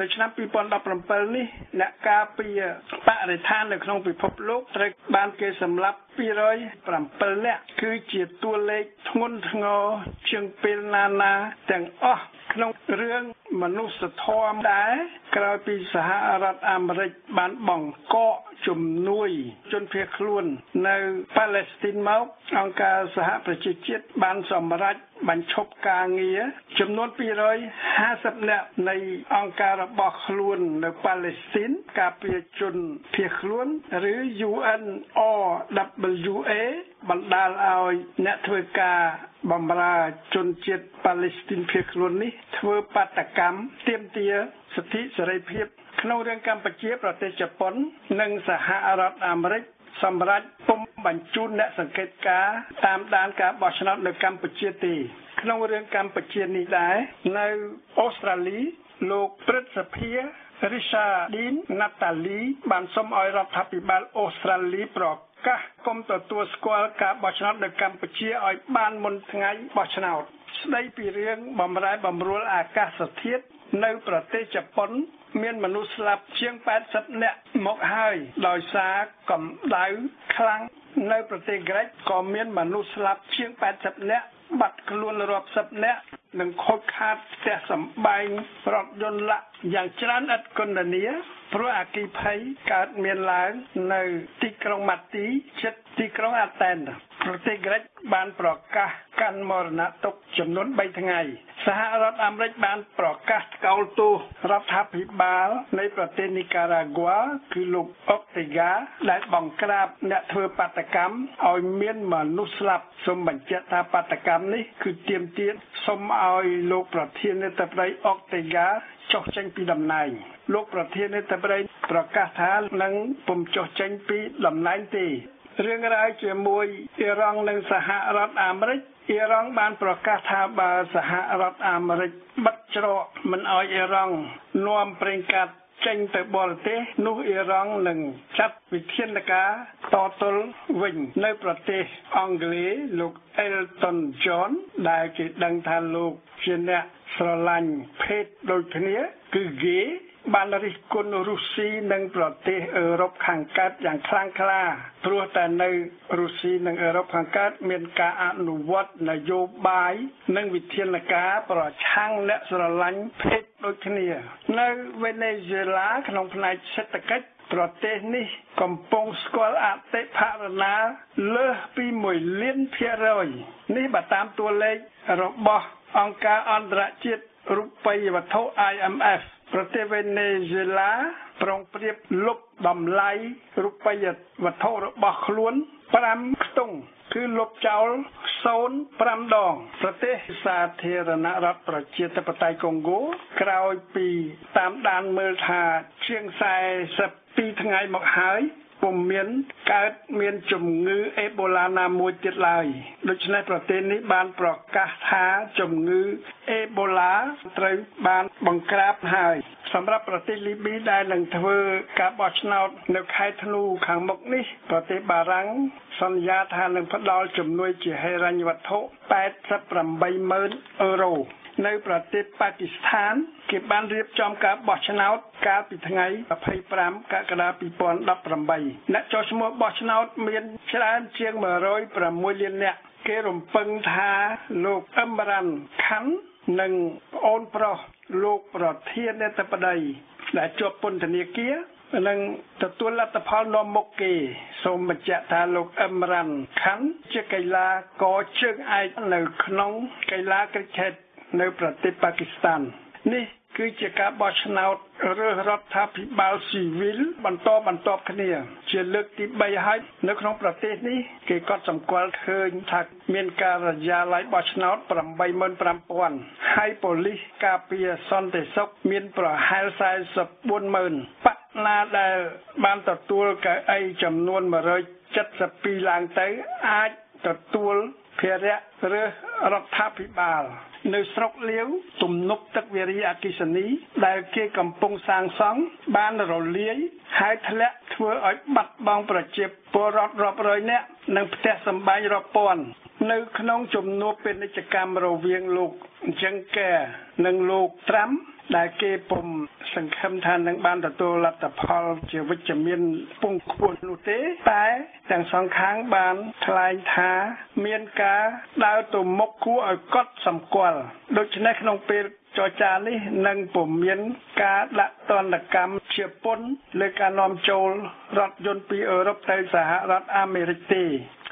B: នៅឆ្នាំ2017នេះអ្នកការពារបរិស្ថាននៅក្នុងពិភពលោកត្រូវបានគេសម្លាប់207នាក់គឺជាតួលេខធ្ងន់ធ្ងរជាងពេលណាណាទាំងអស់ក្នុងរឿងមនុស្សធម៌ដែរ ក្រោយពីសហរដ្ឋអាមេរិកបានបង្កកជំនួយជនភៀសខ្លួននៅប៉ាឡេស្ទីនមកអង្គការសហប្រជាជាតិបានសម្រេចបញ្ឈប់ការងារចំនួន250នាក់នៃអង្គការរបស់ខ្លួននៅប៉ាឡេស្ទីនការពារជនភៀសខ្លួនឬ UNRWA បណ្ដាលឲ្យអ្នកធ្វើការបម្រើជនជាតិប៉ាឡេស្ទីនភៀសខ្លួននេះធ្វើបាតកម្មទាមទារសិទ្ធិសេរីភាព ក្នុងរឿងកម្ពុជា ប្រទេសជប៉ុន និងសហរដ្ឋអាមេរិកសម្រាប់ពុំបញ្ជូនអ្នកសង្កេតការតាមដានការបោះឆ្នោតនៅកម្ពុជាទេក្នុងរឿងកម្ពុជានេះដែរនៅអូស្ត្រាលីលោកព្រឹទ្ធសភា Richardine Natalie បានសុំឲ្យរដ្ឋាភិបាលអូស្ត្រាលីប្រ កាសកុំទទួលស្គាល់ការបោះឆ្នោតនៅកម្ពុជាឲ្យបានមុនថ្ងៃបោះឆ្នោតស្ដីពីរឿងបំរែបំរួលអាកាសធាតុនៅប្រទេសជប៉ុន មានមនុស្សស្លាប់ជាង80នាក់មកហើយដោយសារកម្ដៅខ្លាំងនៅប្រទេសក្រិចក៏មានមនុស្សស្លាប់ជាង80នាក់បាត់ខ្លួនរាប់សិបនាក់ និងខូចខាតផ្ទះសម្បែងរថយន្តលាក់យ៉ាងច្រើនឥតគណនាព្រោះអគិភ័យកើតមានឡើងនៅទីក្រុងម៉ាទីជិតទីក្រុងអាតែន ប្រទេសក្រិចបានប្រកាសកាន់មរណទុក្ខចំនួន3ថ្ងៃ សហរដ្ឋអាមេរិកបានប្រកាសកោលទោសរដ្ឋាភិបាលនៃប្រទេសនីការ៉ាហ្គាគឺលោកអុកតេហ្កាដែលបង្ក្រាបអ្នកធ្វើបាតកម្មឲ្យមានមនុស្សស្លាប់សូមបញ្ជាក់ថាបាតកម្មនេះគឺទៀមទានសូមឲ្យលោកប្រធានាធិបតីអុកតេហ្កាចុះចេញពីតំណែងលោកប្រធានាធិបតីប្រកាសថានឹងពុំចុះចេញពីតំណែងទេ រឿងរ៉ាវជាមួយអ៊ីរ៉ង់និងសហរដ្ឋអាមេរិកអ៊ីរ៉ង់បានប្រកាសថាបើសហរដ្ឋអាមេរិកបិទច្រកមិនអោយអ៊ីរ៉ង់នាំប្រេងកាតចេញទៅបរទេសនោះអ៊ីរ៉ង់នឹងចាត់វិធានការតទល់វិញនៅប្រទេសអង់គ្លេសលោក Elton John ដែលគេដឹងថាលោកជាអ្នកស្រឡាញ់ភេទដូចគ្នាគឺ gay បានរិះគន់រុស្ស៊ីនិងប្រទេសអឺរ៉ុបខាងកើតយ៉ាងខ្លាំងក្លាព្រោះតែនៅរុស្ស៊ីនិងអឺរ៉ុបខាងកើតមានការអនុវត្តនយោបាយនិងវិធានការប្រឆាំងអ្នកស្រឡាញ់ភេទដូចគ្នា នៅវេណេស៊ុយឡាក្នុងផ្នែកសេដ្ឋកិច្ចប្រទេសនេះកំពុងស្គាល់អតិផរណាលើសពី1លានភាគរយនេះបើតាមតួលេខរបស់អង្គការអន្តរជាតិរូបិយវត្ថុ IMF ប្រទេសវេណេស៊ុយឡាប្រុងប្រៀបលុបតម្លៃរូបិយវត្ថុរបស់ខ្លួន5ខ្ទង់គឺលុបចោល05ដង ប្រទេសសាធារណរដ្ឋប្រជាធិបតេយ្យកុងហ្គោក្រោយពីតាមដានមើលថាជាង42ថ្ងៃមកហើយ ពុំមានកើតមានជំងឺអេបូឡាណាមួយទៀតឡើយដូច្នេះប្រទេសនេះបានប្រកាសថាជំងឺអេបូឡាត្រូវបានបង្ក្រាបហើយសម្រាប់ប្រទេសលីប៊ីដែលនឹងធ្វើការបោះឆ្នោតនៅខែធ្នូខាងមុខនេះប្រទេសបារាំងសន្យាថានឹងផ្ដល់ជំនួយជាហិរញ្ញវត្ថុ88ម៉ឺនអឺរ៉ូ នៅប្រទេសប៉ាគីស្ថានគេបានរៀបចំការបោះឆ្នោតកាលពីថ្ងៃ25កក្កដា2018អ្នកចុះឈ្មោះបោះឆ្នោតមានច្រើនជាង106លាននាក់គេរំពឹងថាលោកអឹមរ៉ាន់ខាន់និងប្អូនប្រុសលោកប្រធាននាយកបដីដែលជាប់ពន្ធនាគារនឹងទទួលលទ្ធផលនាំមុខគេសូមបញ្ជាក់ថាលោកអឹមរ៉ាន់ខាន់ជាកីឡាករជើងឯកនៅក្នុងកីឡាគ្រីកេត នៅប្រទេសប៉ាគីស្ថាននេះគឺជាការបោះឆ្នោតរើសរដ្ឋាភិបាលស៊ីវិលបន្តបន្ទាប់គ្នា ជាលើកទី3ហើយនៅក្នុងប្រទេសនេះគេក៏សម្គាល់ឃើញថាមានការរយ៉ាឡៃបោះឆ្នោត85000ហើយប៉ូលីសការពារសន្តិសុខមានប្រហែល440,000បកណាដែលបានទទួលកៅអីចំនួន172ឡើងទៅអាចទទួលភារៈរើសរដ្ឋាភិបាល នៅស្រុកលាវទំនប់ទឹកវារីអគិសនីដែលគេកំពុងសាងសង់បានរលាយហើយធ្លាក់ធ្វើឲ្យបាត់បង់ប្រជាពលរដ្ឋរាប់រយនាក់និងផ្ទះសម្បែងរាប់ពាន់នៅក្នុងជំនួបពាណិជ្ជកម្មរវាងលោកចង្កែនិងលោកត្រាំ ដែលគេពុំសង្ឃឹមថានឹងបានទទួលលទ្ធផលជាវិជ្ជមានពងខ្ពស់នោះទេ តែទាំងសងខាងបានថ្លែងថាមានការដើរទៅមុខគួរឲ្យកត់សម្គាល់ដូច្នេះក្នុងពេលចរចានេះនឹងពុំមានការដាក់ទណ្ឌកម្ម ជាពន្ធលើការនាំចូលរថយន្តពីអឺរ៉ុបទៅសហរដ្ឋអាមេរិកទេ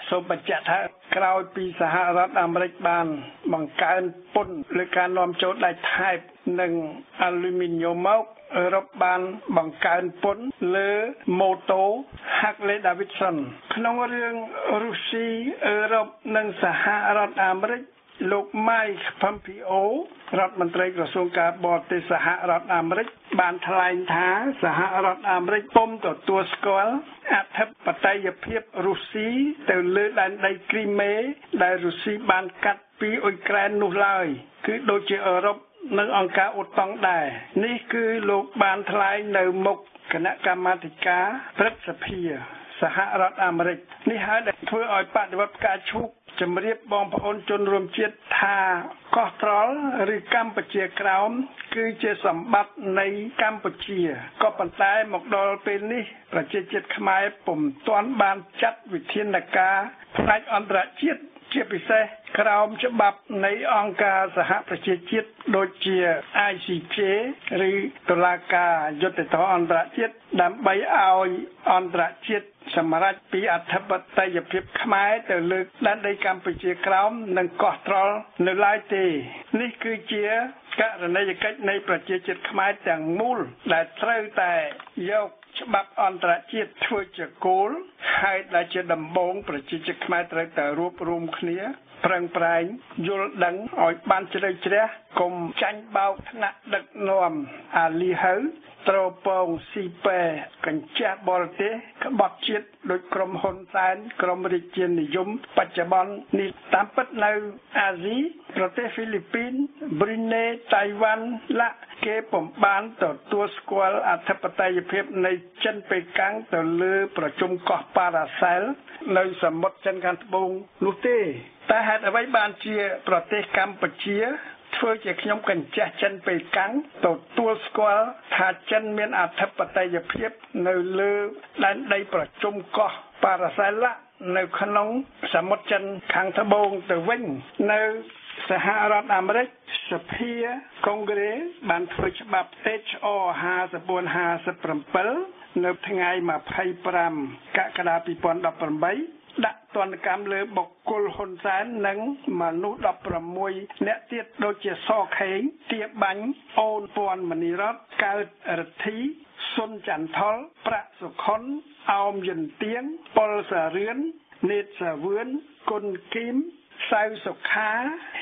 B: សូមបញ្ជាក់ថាក្រោយពីសហរដ្ឋអាមេរិកបាន បង្កើនពន្ធលើការនាំចូលដែកថែបនិងអាលូមីញ៉ូមមកអឺរ៉ុបបានបង្កើនពន្ធលើម៉ូតូ Harley Davidson ក្នុងរឿងរុស្ស៊ីអឺរ៉ុបនិងសហរដ្ឋអាមេរិក លោក Mike Pompeo រដ្ឋមន្ត្រីក្រសួងការបរទេសសហរដ្ឋអាមេរិកបានថ្លែងថាសហរដ្ឋអាមេរិកពុំទទួលស្គាល់អធិបតេយ្យភាពរុស្ស៊ីទៅលើដែនដីគ្រីមេ ដែលរុស្ស៊ីបានកាត់ពីអ៊ុយក្រែននោះឡើយ គឺដូចជាអឺរ៉ុបនិងអង្គការឧត្តង់ដែរនេះគឺលោកបានថ្លែងនៅមុខគណៈកម្មាធិការព្រឹទ្ធសភាសហរដ្ឋអាមេរិកនេះហើយដែលធ្វើឲ្យបដិវត្តផ្កាឈូក ជំរាបបងប្អូនជនរួមជាតិថាកោះត្រល់ឬកម្ពុជាក្រោម គឺជាសម្បត្តិនៃកម្ពុជាក៏ប៉ុន្តែមកដល់ពេលនេះប្រជាជាតិខ្មែរពុំទាន់បានចាត់វិធានការផ្នែកអន្តរជាតិជាពិសេស ក្រោមច្បាប់នៃអង្គការសហប្រជាជាតិដូចជា ICJ ឬតុលាការយុត្តិធម៌អន្តរជាតិដើម្បីឲ្យអន្តរជាតិសម្រាប់ពីអធិបតេយ្យភាពខ្មែរទៅលើដែនដីកម្ពុជាក្រោមនិងកោះត្រល់នៅឡើយទេ នេះគឺជាករណីយកិច្ចនៃប្រជាជាតិខ្មែរទាំងមូលដែលត្រូវតែយកច្បាប់អន្តរជាតិធ្វើជាគោលហើយដែលជាដំបូងប្រជាជាតិខ្មែរត្រូវតែរួបរวมគ្នា ប្រឹងប្រែងយល់ដឹងឲ្យបានជ្រៅជ្រះកុំចាញ់បោកថ្នាក់ដឹកនាំអាលីហៅត្រពងស៊ីប៉ែកញ្ចាស់បរទេសក្បត់ជាតិដោយក្រុមហ៊ុនសែនក្រុមរាជានិយមបច្ចុប្បន្ននេះតាមពិតនៅអាស៊ីប្រទេសហ្វីលីពីនប៊្រីណេតៃវ៉ាន់ឡាគេពំបានទទួលស្គាល់អធិបតេយ្យភាពនៃចិនប៉េកាំងទៅលើប្រជុំកោះប៉ារ៉ាសែលនៅសមុទ្រចិនខាងត្បូងនោះទេ តែហេតុអ្វីបានជា ប្រទេសកម្ពុជាធធ្វើជាខ្ញុំកញ្ចេះចិនពេលកាំងទទួលស្គាល់ថាចិនមានអធិបតេយ្យភាពនៅលើដែនដីប្រជុំកោះប៉ារ៉ាសែឡានៅក្នុងសមុទ្រចិនខាងត្បូងទៅវិញនៅសហរដ្ឋអាមេរិកសភាកុងក្រេបានធ្វើច្បាប់ HR 5457នៅថ្ងៃ25កក្កដា2018 ដាក់ទណ្ឌកម្មលើបុគ្គលហ៊ុនសែននិងមនុស្ស16អ្នកទៀតដូចជាសខេងទាបាញ់អូនពាន់មនីរតកើតរទ្ធីសុនចន្ទថលប្រាក់សុខុនអោមយិនទៀងប៉ុលសារឿននេតសាវឿនគុណគីមសៅសុខា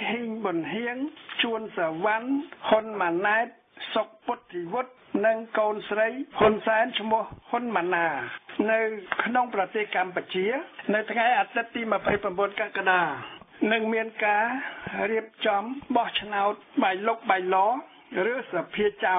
B: ហ៊ីងប៊ុនហៀងជួនសវណ្ណហ៊ុនម៉ាណែតសុកពុទ្ធិវុឌ្ឍ និងកូនស្រីហ៊ុនសែនឈ្មោះហ៊ុនម៉ាណា នៅក្នុងប្រទេសកម្ពុជា នៅថ្ងៃអាទិត្យទី29កក្កដានឹងមានការរៀបចំបោះឆ្នោតបាយលុកបាយឡឬសភាចោ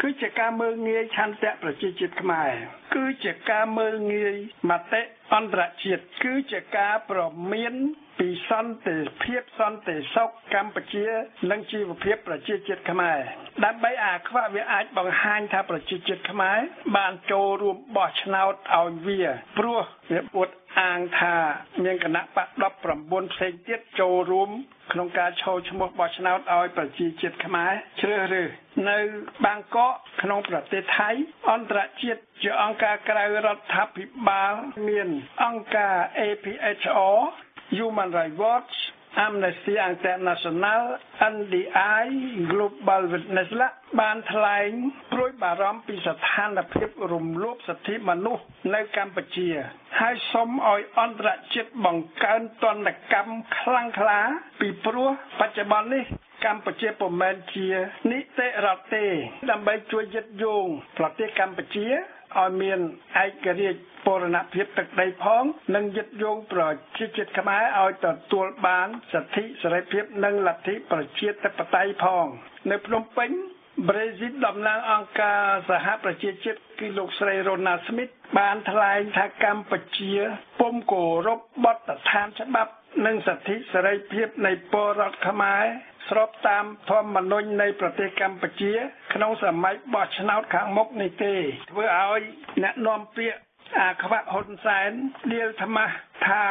B: គឺជាការមើលងាយឆន្ទៈប្រជាជាតិខ្មែរគឺជាការមើលងាយមតិអន្តរជាតិគឺជាការប្រមាន ពីសន្តិភាពសន្តិសុខកម្ពុជា និងជីវភាពប្រជាជាតិខ្មែរដើម្បីអាខ្វាក់វាអាចបង្ហាញថាប្រជាជាតិខ្មែរបានចូលរួមបោះឆ្នោតឲ្យវា ព្រោះវាអួតអាងថាមានគណៈបក19ផ្សេងទៀតចូលរួមក្នុងការឈរឈ្មោះបោះឆ្នោតឲ្យប្រជាជាតិខ្មែរជ្រើសរើសនៅបាងកកក្នុងប្រទេសថៃអន្តរជាតិជាអង្គការក្រៅរដ្ឋាភិបាលមានអង្គការ APHR Human Rights Watch Amnesty International NDI Global Witness បានថ្លែងព្រួយបារម្ភពីស្ថានភាពរំលោភសិទ្ធិមនុស្សនៅកម្ពុជា ហើយសូមឲ្យអន្តរជាតិបង្កើនទណ្ឌកម្មខ្លាំងក្លា ពីព្រោះបច្ចុប្បន្ននេះកម្ពុជាពុំមែនជានីតិរដ្ឋទេដើម្បីជួយយឹតយោងប្រទេសកម្ពុជា ឲ្យមានឯករាជ្យបូរណភាពទឹកដីផង និងยึดយោងប្រជាជាតិខ្មែរឲ្យទទួលបានសិទ្ធិសេរីភាពនិងលទ្ធិប្រជាធិបតេយ្យផង នៅភ្នំពេញប្រេស៊ីតតំណាងអង្គការសហប្រជាជាតិគឺលោកស្រី Ronald Smith បានថ្លែងថាកម្ពុជាពុំគោរពបទដ្ឋានច្បាប់ និងសិទ្ធិសេរីភាពនៃពលរដ្ឋខ្មែរ ស្របតាមធម្មនុញ្ញនៃប្រទេសកម្ពុជា ក្នុងសម័យបោះឆ្នោតខាងមុខនេះទេ ធ្វើឲ្យអ្នកនាំពាក្យអាខ្វាក់ហ៊ុនសែនដៀលថ្មាស់ថា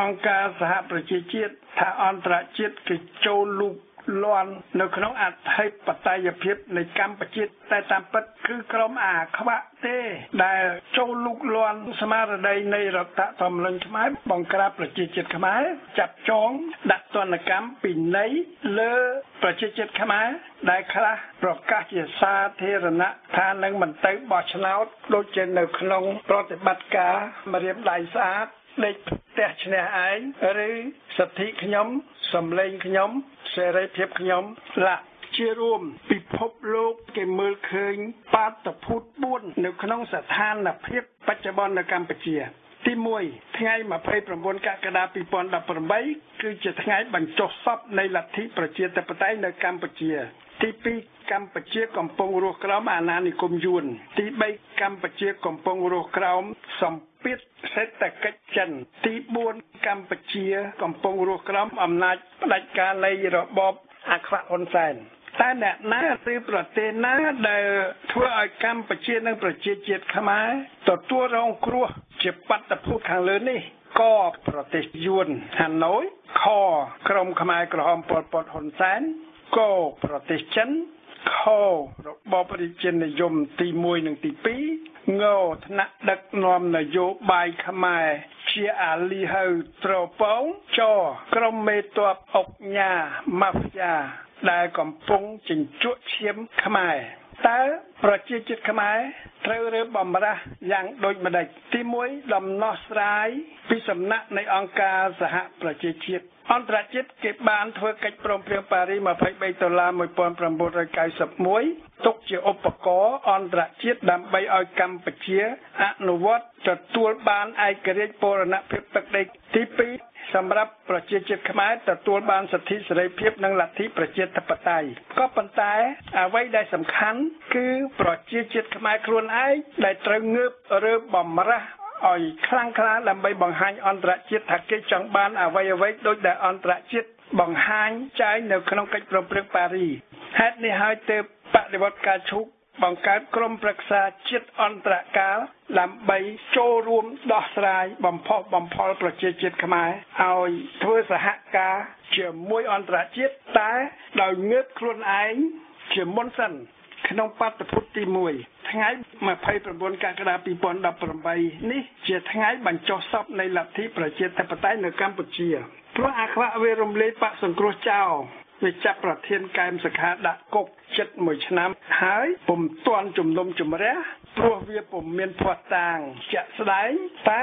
B: អង្គការសហប្រជាជាតិថាអន្តរជាតិគេចូលលូក លាន់នៅក្នុងអធិបតេយ្យភាពនៃកម្ពុជាតែតាមពិតគឺក្រុមអាខ្វាក់ទេ ដែលចូលលូកលាន់ស្មារតីនៃរដ្ឋធម្មនុញ្ញខ្មែរបង្ក្រាបប្រជាជាតិខ្មែរចាប់ចងដាក់ទណ្ឌកម្មពីនៃលើប្រជាជាតិខ្មែរដែលខ្លះប្រកាសជាសាធារណៈថានឹងមិនទៅបោះឆ្នោតដូចជានៅក្នុង ប្រតិបត្តិការមរៀមដៃស្អាត ដេកផ្ទះឈ្នះឯងឬសិទ្ធិខ្ញុំសម្លេងខ្ញុំសេរីភាពខ្ញុំស្លាក់ជារួមពិភពលោកគេមើលឃើញបាតុភូត4នៅក្នុងស្ថានភាពបច្ចុប្បន្ននៅកម្ពុជាទី1ថ្ងៃ29កក្កដា2018គឺជាថ្ងៃបញ្ចុះសពនៃលទ្ធិប្រជាធិបតេយ្យនៅកម្ពុជាទី2កម្ពុជាកំពុងរស់ក្រោមអាណានិគមយួនទី3កម្ពុជាកំពុងរស់ក្រោមសម្ពាធសេដ្ឋកិច្ចចិនទី4កម្ពុជា កំពុងរស់ក្រោមអំណាចផ្ដាច់ការនៃរបបអាខ្វាក់ហ៊ុនសែនតែអ្នកណាឬប្រទេសណាដែលធ្វើឲ្យកម្ពុជានិងប្រជាជាតិខ្មែរទទួលរងគ្រោះជាបាតុភូតខាងលើនេះក៏ប្រទេសយួនហាណូយខ ក្រមខ្មែរក្រហមប៉ុលពតហ៊ុនសែនក៏ប្រទេសចិន ខរបបរាជានិយមទី1និងទី2ងថ្នាក់ដឹកនាំនយោបាយខ្មែរជាអាលីហៅត្រពងចក្រុមមេតបអុកញ៉ាម៉ាហ្វយ៉ាដែលកំពុងចិញ្ចក់ឈាមខ្មែរតើប្រជាជាតិខ្មែរត្រូវរើបំរាស់យ៉ាងដូចម្ដេចទី1ដំណោះស្រាយពីសំណាក់នៃអង្គការសហប្រជាជាតិ អន្តរជាតិគេបានធ្វើកិច្ចព្រមព្រៀងប៉ារី23ដុល្លារ1991ទុកជាឧបករណ៍អន្តរជាតិដើម្បីឲ្យកម្ពុជាអនុវត្តទទួលបានឯករាជ្យបូរណភាពទឹកដីទី2សម្រាប់ប្រជាជាតិខ្មែរទទួលបានសិទ្ធិសេរីភាពនិងលទ្ធិប្រជាធិបតេយ្យក៏ប៉ុន្តែ អ្វីដែលសំខាន់ គឺប្រជាជាតិខ្មែរខ្លួនឯងដែលត្រូវងើបរើបំរាស់ ឲ្យខ្លាំងក្លាដើម្បីបង្ហាញអន្តរជាតិថាគេចង់បានអ្វីអ្វីដូចដែលអន្តរជាតិបង្ហាញចែងនៅក្នុងកិច្ចព្រមព្រៀងប៉ារីហេតុនេះហើយទើបបដិវត្តការឈូកបង្កើតក្រុមប្រឹក្សាជាតិអន្តរកាលដើម្បីចូលរួមដោះស្រាយបំផុសបំផុលប្រជាជាតិខ្មែរឲ្យធ្វើសហការជាមួយអន្តរជាតិតែដោយងើបខ្លួនឯងជាមុនសិន ក្នុងបាតុភូតទី1ថ្ងៃ29កក្កដា2018នេះជាថ្ងៃបញ្ចុះសពនៃលទ្ធិប្រជាធិបតេយ្យនៅកម្ពុជាព្រោះអាខ្វាក់វារំលាយបកសង្គ្រោះចោលវាចាប់ប្រធានកែមសខាដាក់គុកចិត្តមួយឆ្នាំហើយពុំទាន់ជំនុំជម្រះព្រោះវាពុំមានភ័ស្តុតាងជាក់ស្ដែងតែ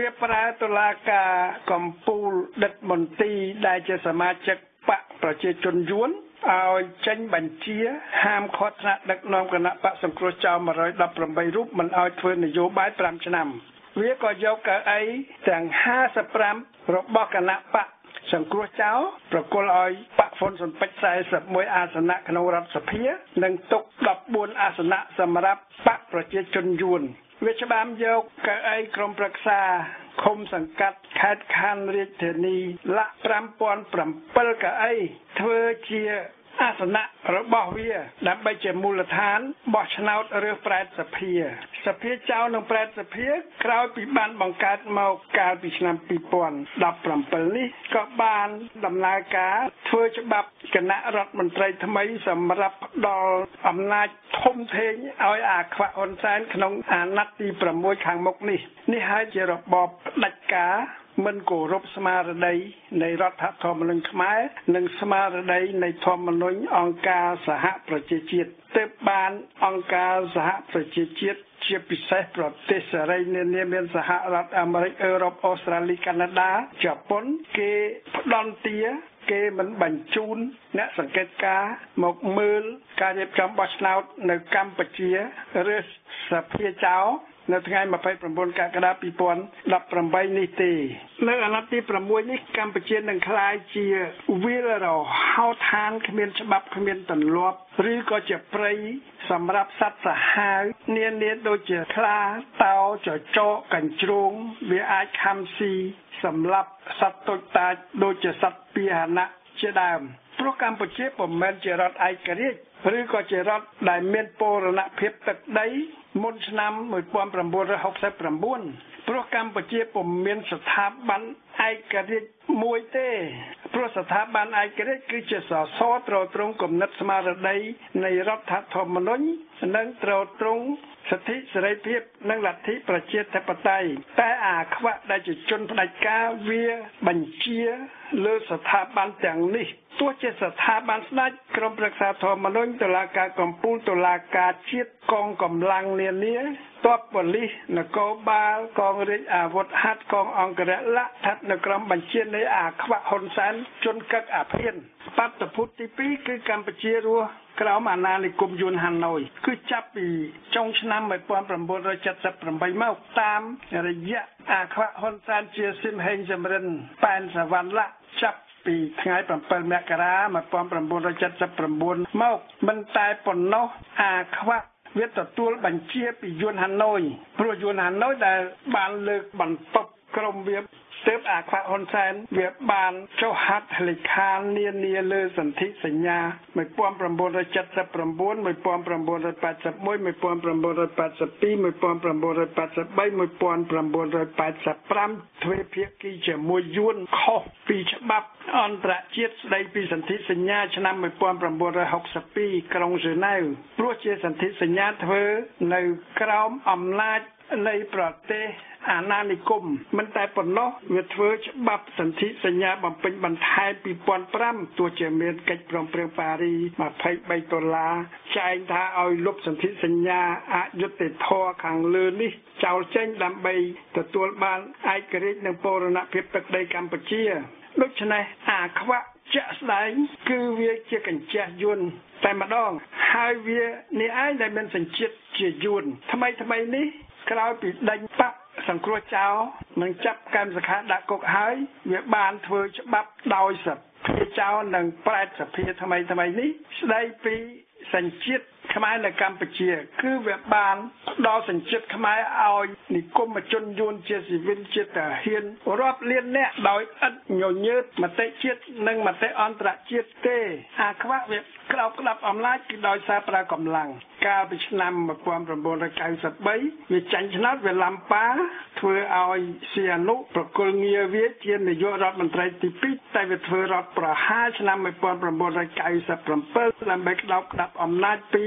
B: វាប្រើតុលាការកម្ពុជាដិតមន្ទីរដែលជាសមាជិកបកប្រជាជនយួន ឲ្យចេញបញ្ជាហាមឃាត់ថ្នាក់ដឹកនាំគណៈបកសង្គ្រោះចោល118រូបមិនឲ្យធ្វើនយោបាយ5ឆ្នាំ វាក៏យកកៅអីទាំង55របស់គណៈបកសង្គ្រោះចោលប្រគល់ឲ្យបកហ្វុនសុនពេជ្រ41អាសនៈក្នុងរដ្ឋសភា និងទុក14អាសនៈសម្រាប់បកប្រជាជនយួនវាច្បាមយកកៅអីក្រុមប្រឹក្សា ឃុំសង្កាត់ខេត្តខណ្ឌរាជធានីលាក់5007កៅអីធ្វើជា អាសនៈរបស់វា ដើម្បីជាមូលដ្ឋានបោះឆ្នោតរើសប្រែតសភាសភាចៅនឹងប្រែតសភាក្រោយពីបានបង្កើតមកកាលពីឆ្នាំ2017នេះក៏បានដំណើរការធ្វើច្បាប់គណៈរដ្ឋមន្ត្រីថ្មីសម្រាប់ផ្ដល់អំណាចធំធេងឲ្យអាខ្វាក់ហ៊ុនសែនក្នុងអាណត្តិទី6ខាងមុខនេះនេះហើយជារបបផ្ដាច់ការ មិនគោរពស្មារតីនៃរដ្ឋធម្មនុញ្ញខ្មែរ និងស្មារតីនៃធម្មនុញ្ញអង្គការសហប្រជាជាតិទើបបានអង្គការសហប្រជាជាតិជាពិសេសប្រទេសសេរីនានាមានសហរដ្ឋអាមេរិកអឺរ៉ុបអូស្ត្រាលីកាណាដាជប៉ុនគេផ្ដន់ទាគេមិនបញ្ជូនអ្នកសង្កេតការមកមើលការរៀបចំបោះឆ្នោតនៅកម្ពុជាឬសភាចៅ នៅថ្ងៃ29កក្កដា2018នេះទេនៅអាណត្តិទី6នេះកម្ពុជានឹងក្លាយជាវាលរហោឋានគ្មានច្បាប់គ្មានទម្លាប់ឬក៏ជាព្រៃសម្រាប់សត្វសាហាវនានាដូចជាខ្លាតោចចកកញ្ជ្រោងវាអាចខំស៊ីសម្រាប់សត្វតូចតាចដូចជាសត្វពាហនៈជាដើមព្រោះកម្ពុជាពុំមែនជារដ្ឋឯករាជ្យ ឬក៏ជារដ្ឋដែលមានពរណភាពទឹកដីមុនឆ្នាំ1969ព្រោះកម្ពុជាពុំមានស្ថាប័នឯករាជ្យមួយទេព្រោះស្ថាប័នឯករាជ្យគឺជាសសរត្រត្រង់គំនិតស្មារតីនៃរដ្ឋធម្មនុញ្ញនិងត្រត្រង់សិទ្ធិសេរីភាពនិងលទ្ធិប្រជាធិបតេយ្យតែអាខ្វាក់ដែលជាជនផ្ដាច់ការវាបញ្ជាលើស្ថាប័នទាំងនេះ ទោះជាស្ថាប័នស្ដេចក្រមប្រឹក្សាធម្មនុញ្ញតុលាការកំពូលតុលាការជាតិកងកម្លាំងនានាតបប៉ូលីសនគរបាលកងរាជអាវុធហត្ថកងអង្គរៈលក្ខស្ថិតនៅក្រមបញ្ជានៃអាខ្វាក់ហ៊ុនសែនជនកឹកអាភៀនបាតុភូតទី2គឺកម្ពុជារស់ក្រោមអាណានិគមយួនហាណូយគឺចាប់ពីចុងឆ្នាំ1978មកតាមរយៈអាខ្វាក់ហ៊ុនសែនជាស៊ីមហេងសំរិនប៉ែនសវណ្ណលៈចាប់ ពីថ្ងៃ7មករា1979មកមិនតែប៉ុណ្ណោះអាខ្វាក់វាទទួលបញ្ជាពីយួនហាណូយព្រោះយួនហាណូយដែលបានលើកបន្ទប់ក្រុមវា ទើបអាខ្វាក់ហ៊ុនសែនវាបានចុះហត្ថលេខានានាលើសន្ធិសញ្ញា1979 1981 1982 1983 1985ទ្វេភាគីជាមួយយួនខុសពីច្បាប់អន្តរជាតិស្តីពីសន្ធិសញ្ញាឆ្នាំ1962ក្រុងហ្សឺណែវព្រោះជាសន្ធិសញ្ញាធ្វើនៅក្រោមអំណាច នៃប្រទេសអាណានិគមមិនតែប៉ុណ្ណោះវាធ្វើច្បាប់សន្ធិសញ្ញាបំពេញបន្ថែម2005ទោះជាមានកិច្ចព្រមព្រៀងប៉ារី23ដុល្លារចែងថាឲ្យលុបសន្ធិសញ្ញាអយុត្តិធម៌ខាងលើនេះចោលចេញដើម្បីទទួលបានឯករាជ្យនិងបូរណភាពទឹកដីកម្ពុជាដូច្នេះអាខ្វាក់ជាក់ស្ដែងគឺវាជាកញ្ចះយន្តតែម្ដងហើយវានេះឯងដែលមានសញ្ជាតិជាយួនថ្មីថ្មីនេះ ក្រោយពីដេញបកសង្គ្រោះចោលនិងចាប់កម្មសខាដាក់គុកហើយវាបានធ្វើច្បាប់ដោយសភាចោលនិងប្រែតសភាថ្មីថ្មីនេះស្ដីពីសញ្ជាតិខ្មែរនៅកម្ពុជា គឺវាបានដល់សញ្ជាតិខ្មែរឲ្យនិគមជនយួនជាស៊ីវិលជាទាហានរាប់លានអ្នកដោយឥតញញើតមតិជាតិនិងមតិអន្តរជាតិទេ អាខ្វាក់វា ក្តោបក្តាប់អំណាចគឺដោយសារប្រើកម្លាំងកាលពីឆ្នាំ1993វាចាញ់ឆ្នោតវាឡំប៉ាធ្វើឲ្យសៀនុប្រគល់ងារវាជានាយករដ្ឋមន្ត្រីទី2តែវាធ្វើរដ្ឋប្រហារឆ្នាំ1997ដើម្បីក្តោបក្តាប់អំណាចពី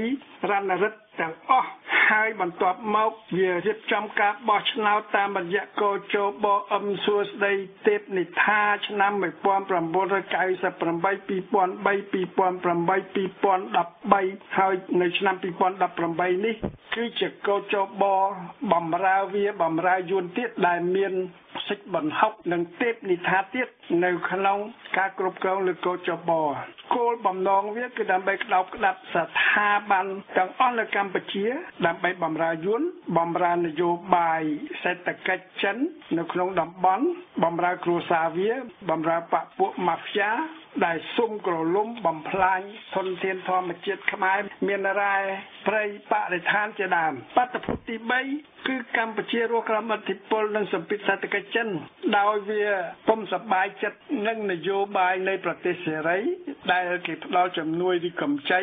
B: រណរដ្ឋ ទាំងអស់ហើយបន្ទាប់មកវារៀបចំការបោះឆ្នោតតាមរយៈកោជបអឹមសួស្ដីទេពនិថាឆ្នាំ1998 2003 2008 2013ហើយនៅឆ្នាំ2018នេះ គឺជាកោជបបំរើវាបំរើយួនទៀតដែលមានសិទ្ធិបន្ហុកនិងទេពនិថាទៀតនៅក្នុងការគ្រប់គ្រងលើកោចបគោលបំណងវាគឺដើម្បីក្តោបក្តាប់ស្ថាប័នទាំងអស់នៅកម្ពុជា ដើម្បីបំរើយួនបំរើនយោបាយសេដ្ឋកិច្ចចិន នៅក្នុងតំបន់បំរើគ្រួសារវាបំរើបពពួកម៉ាហ្វ្យាដែលសុំក្រលុំបំផ្លាញធនធានធម្មជាតិខ្មែរមានរ៉ែព្រៃបរិស្ថានជាដើមបាតុភូតទី3 គឺកម្ពុជារស់ក្រោមឥទ្ធិពលនិងសម្ពាធសេដ្ឋកិច្ចចិនដោយវាពុំសប្បាយចិត្តនឹងនយោបាយនៃប្រទេសសេរីដែលគេផ្ដល់ជំនួយឬកម្ចី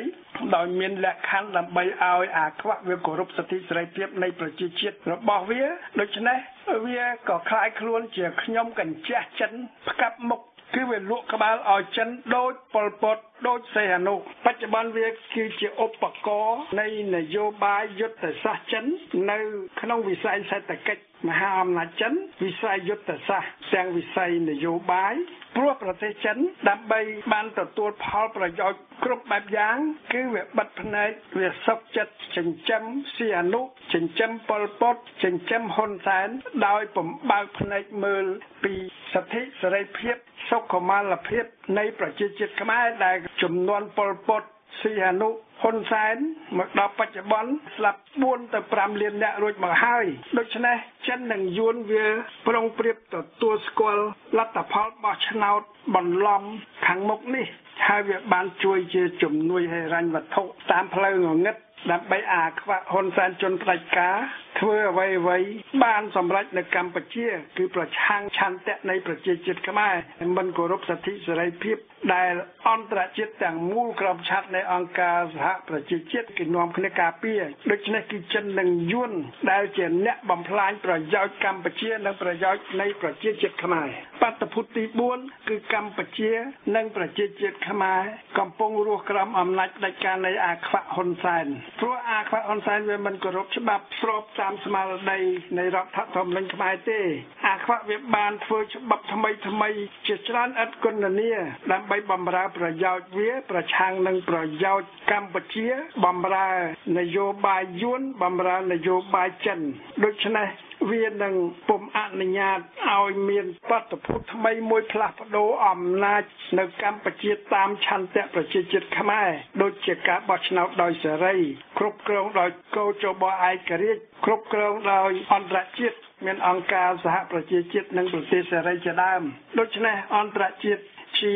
B: ដោយមានលក្ខខណ្ឌដើម្បីឲ្យអាខ្វាក់វាគោរពសិទ្ធិសេរីភាពនៃប្រជាជាតិរបស់វាដូច្នេះវាក៏คล้ายខ្លួនជាខ្ញុំកញ្ចាស់ចិនផ្កាប់មុខគឺវាលក់ក្បាលឲ្យចិនដូចប៉ុលពត ដូចសេហនុបច្ចុប្បន្នវាគឺជាឧបករណ៍នៃនយោបាយយុទ្ធសាស្ត្រចិននៅ ក្នុងវិស័យសេដ្ឋកិច្ចមហាអំណាចចិនវិស័យយុទ្ធសាស្ត្រទាំងវិស័យនយោបាយព្រោះប្រទេសចិនដើម្បីបានទទួលផលប្រយោជន៍គ្រប់បែបយ៉ាង គឺវាបិទភ្នែកវាសុកចិត្តចិញ្ចឹមសៀនុចិញ្ចឹមប៉ុលពតចិញ្ចឹមហ៊ុនសែនដោយបំបើកភ្នែកមើលពីសិទ្ធិសេរីភាពសុខុមាលភាពនៃប្រជាជាតិខ្មែរដែលចំនួនប៉ុលពតសីហនុហ៊ុនសែនមកដល់បច្ចុប្បន្នស្លាប់4ទៅ5លានអ្នករួចមកហើយដូច្នេះចិននិងយួនវាប្រុងប្រៀបទទួលស្គាល់លទ្ធផលបោះឆ្នោតបន្លំខាងមុខនេះហើយវាបានជួយជាជំនួយហិរញ្ញវត្ថុតាមផ្លូវងងឹតដើម្បីអាខ្វាក់ហ៊ុនសែនជន់ផ្ដាច់ការធ្វើអ្វីអ្វីបានសម្រេចនៅកម្ពុជា គឺប្រឆាំងឆន្ទៈនៃប្រជាជាតិខ្មែរមិនគោរពសិទ្ធិសេរីភាព ដែលអន្តរជាតិទាំងមូលក្រមឆាត់នៃអង្គការសហប្រជាជាតិគេនាំគ្នាការពារដូច្នេះគឺចិននិងយួនដែលជាអ្នកបំផ្លាញប្រយោជន៍កម្ពុជានិងប្រយោជន៍នៃប្រជាជាតិខ្មែរបាតុភូតទី4គឺកម្ពុជានិងប្រជាជាតិខ្មែរកំពុងរស់ក្រោមអំណាចផ្ដាច់ការនៃអាខ្វាក់ហ៊ុនសែនព្រោះអាខ្វាក់ហ៊ុនសែនវាមិនគោរពច្បាប់ស្របតាមស្មារតីនៃរដ្ឋធម្មនុញ្ញខ្មែរទេអាខ្វាក់វាបានធ្វើច្បាប់ថ្មីថ្មីជាច្រើនឥតគុណនាដើម្បីបំរើប្រយោជន៍វា ប្រឆាំងនឹងប្រយោជន៍កម្ពុជាបំរើនយោបាយយួនបំរើនយោបាយចិនដូច្នេះវានឹងពុំអនុញ្ញាតឲ្យមានបទភូតថ្មីមួយផ្លាស់ប្ដូរអំណាចនៅកម្ពុជាតាមឆន្ទៈប្រជាជាតិខ្មែរដូចជាការបោះឆ្នោតដោយសេរី គ្រប់គ្រងដោយកោជបឯករាជ្យគ្រប់គ្រងដោយអន្តរជាតិមានអង្គការសហប្រជាជាតិនិងប្រទេសសេរីជាដើមដូច្នេះអន្តរជាតិ ជា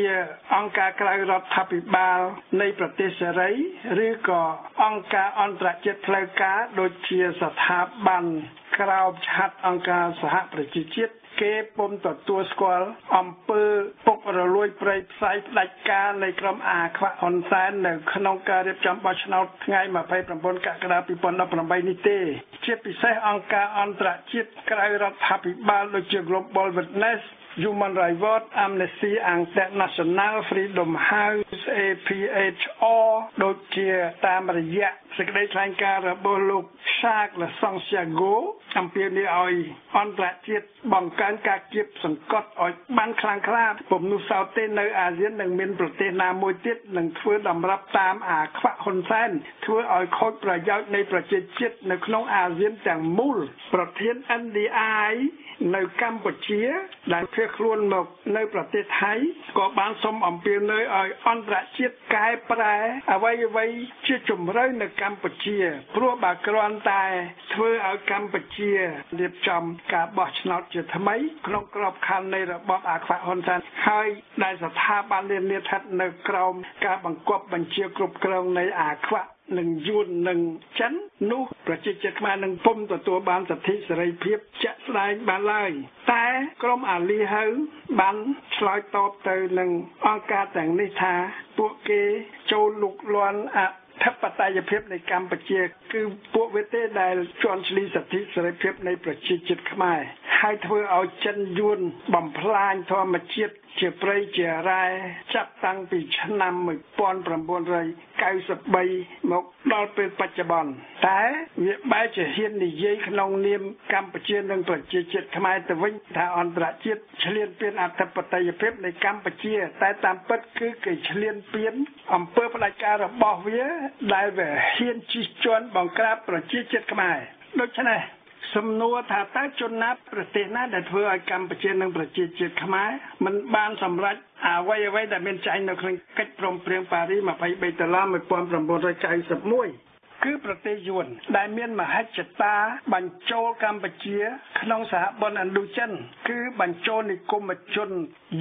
B: អង្គការក្រៅរដ្ឋាភិបាលនៃប្រទេសសេរីឬក៏អង្គការអន្តរជាតិផ្លូវការដូចជាស្ថាប័នក្រោមឆ័ត្រអង្គការសហប្រជាជាតិគេពុំទទួលស្គាល់អំពើពុករលួយប្រៃផ្សាយផ្ដាច់ការនៃក្រុមអាខ្វាក់ហ៊ុនសែននៅក្នុងការរៀបចំបោះឆ្នោតថ្ងៃ29កក្កដា2018នេះទេជាពិសេសអង្គការអន្តរជាតិក្រៅរដ្ឋាភិបាលដូចជា Global Witness Human Rights Watch Amnesty International Freedom House APHR ដូចជាតាមរយៈសេចក្តីថ្លែងការណ៍របស់លោក Jacques Santiago អំពាវនាវឲ្យអន្តរជាតិបង្កើនការគៀបសង្កត់ឲ្យបានខ្លាំងក្លាពុំនោះសោតទេនៅអាស៊ាននឹងមានប្រទេសណាមួយទៀតនឹងធ្វើដំរាប់តាមអាខ្វាក់ហ៊ុនសែនធ្វើឲ្យខូចប្រយោជន៍នៃប្រជាជាតិនៅក្នុងអាស៊ានទាំងមូលប្រធាន NDI នៅកម្ពុជា ដែលភៀសខ្លួនមកនៅប្រទេសថៃក៏បានសូមអំពាវនាវឲ្យអន្តរជាតិកែប្រែអ្វីអ្វីជាជំរឿននៅកម្ពុជាព្រោះបើគ្រាន់តែ ធ្វើឲ្យកម្ពុជារៀបចំការបោះឆ្នោតជាថ្មី ក្នុងក្របខ័ណ្ឌនៃរបបអាខ្វាក់ហ៊ុនសែនហើយដែលស្ថាប័ននានាស្ថិតនៅក្រោមការបង្គាប់បញ្ជាគ្រប់គ្រងនៃអាខ្វាក់ និងយួននិងចិននោះប្រជាជាតិខ្មែរនឹងពុំទទួលបានសិទ្ធិសេរីភាពជាក់ស្ដែងបានឡើយតែក្រមអាលីហៅបានឆ្លើយតបទៅនឹងអង្គការទាំងនេះថាពួកគេចូលលុកលាន់អធិបតេយ្យភាពនៃកម្ពុជា គឺពួកវាទេដែលជន់ឈ្លីសិទ្ធិសេរីភាពនៃប្រជាជាតិខ្មែរ ហើយធ្វើឲ្យចិនយួនបំផ្លាញធម្មជាតិជាព្រៃជារ៉ែចាប់តាំងពីឆ្នាំ1993មកដល់ពេលបច្ចុប្បន្នតែវាបែរជាហ៊ាននិយាយក្នុងនាមកម្ពុជានិងប្រជាជាតិខ្មែរទៅវិញថាអន្តរជាតិឆ្លៀនពៀនអធិបតេយ្យភាពនៃកម្ពុជា តែតាមពិតគឺគេឆ្លៀនពៀនអំពើផ្ដាច់ការរបស់វា ដែលវាហ៊ានជិះជាន់បង្ក្រាបប្រជាជាតិខ្មែរដូច្នេះ សំណួរថាតើជនណាប្រទេសណាដែលធ្វើឲ្យកម្ពុជានិងប្រជាជាតិខ្មែរមិនបានសម្រេចអ្វីអ្វីដែលមានចែងនៅក្នុងកិច្ចព្រមព្រៀងប៉ារី23ដុល្លារ1991គឺប្រទេសយួនដែលមានមហិច្ឆតាបញ្ចូលកម្ពុជា ក្នុងសហព័ន្ធឥណ្ឌូចិន គឺបញ្ចូលនិគមជន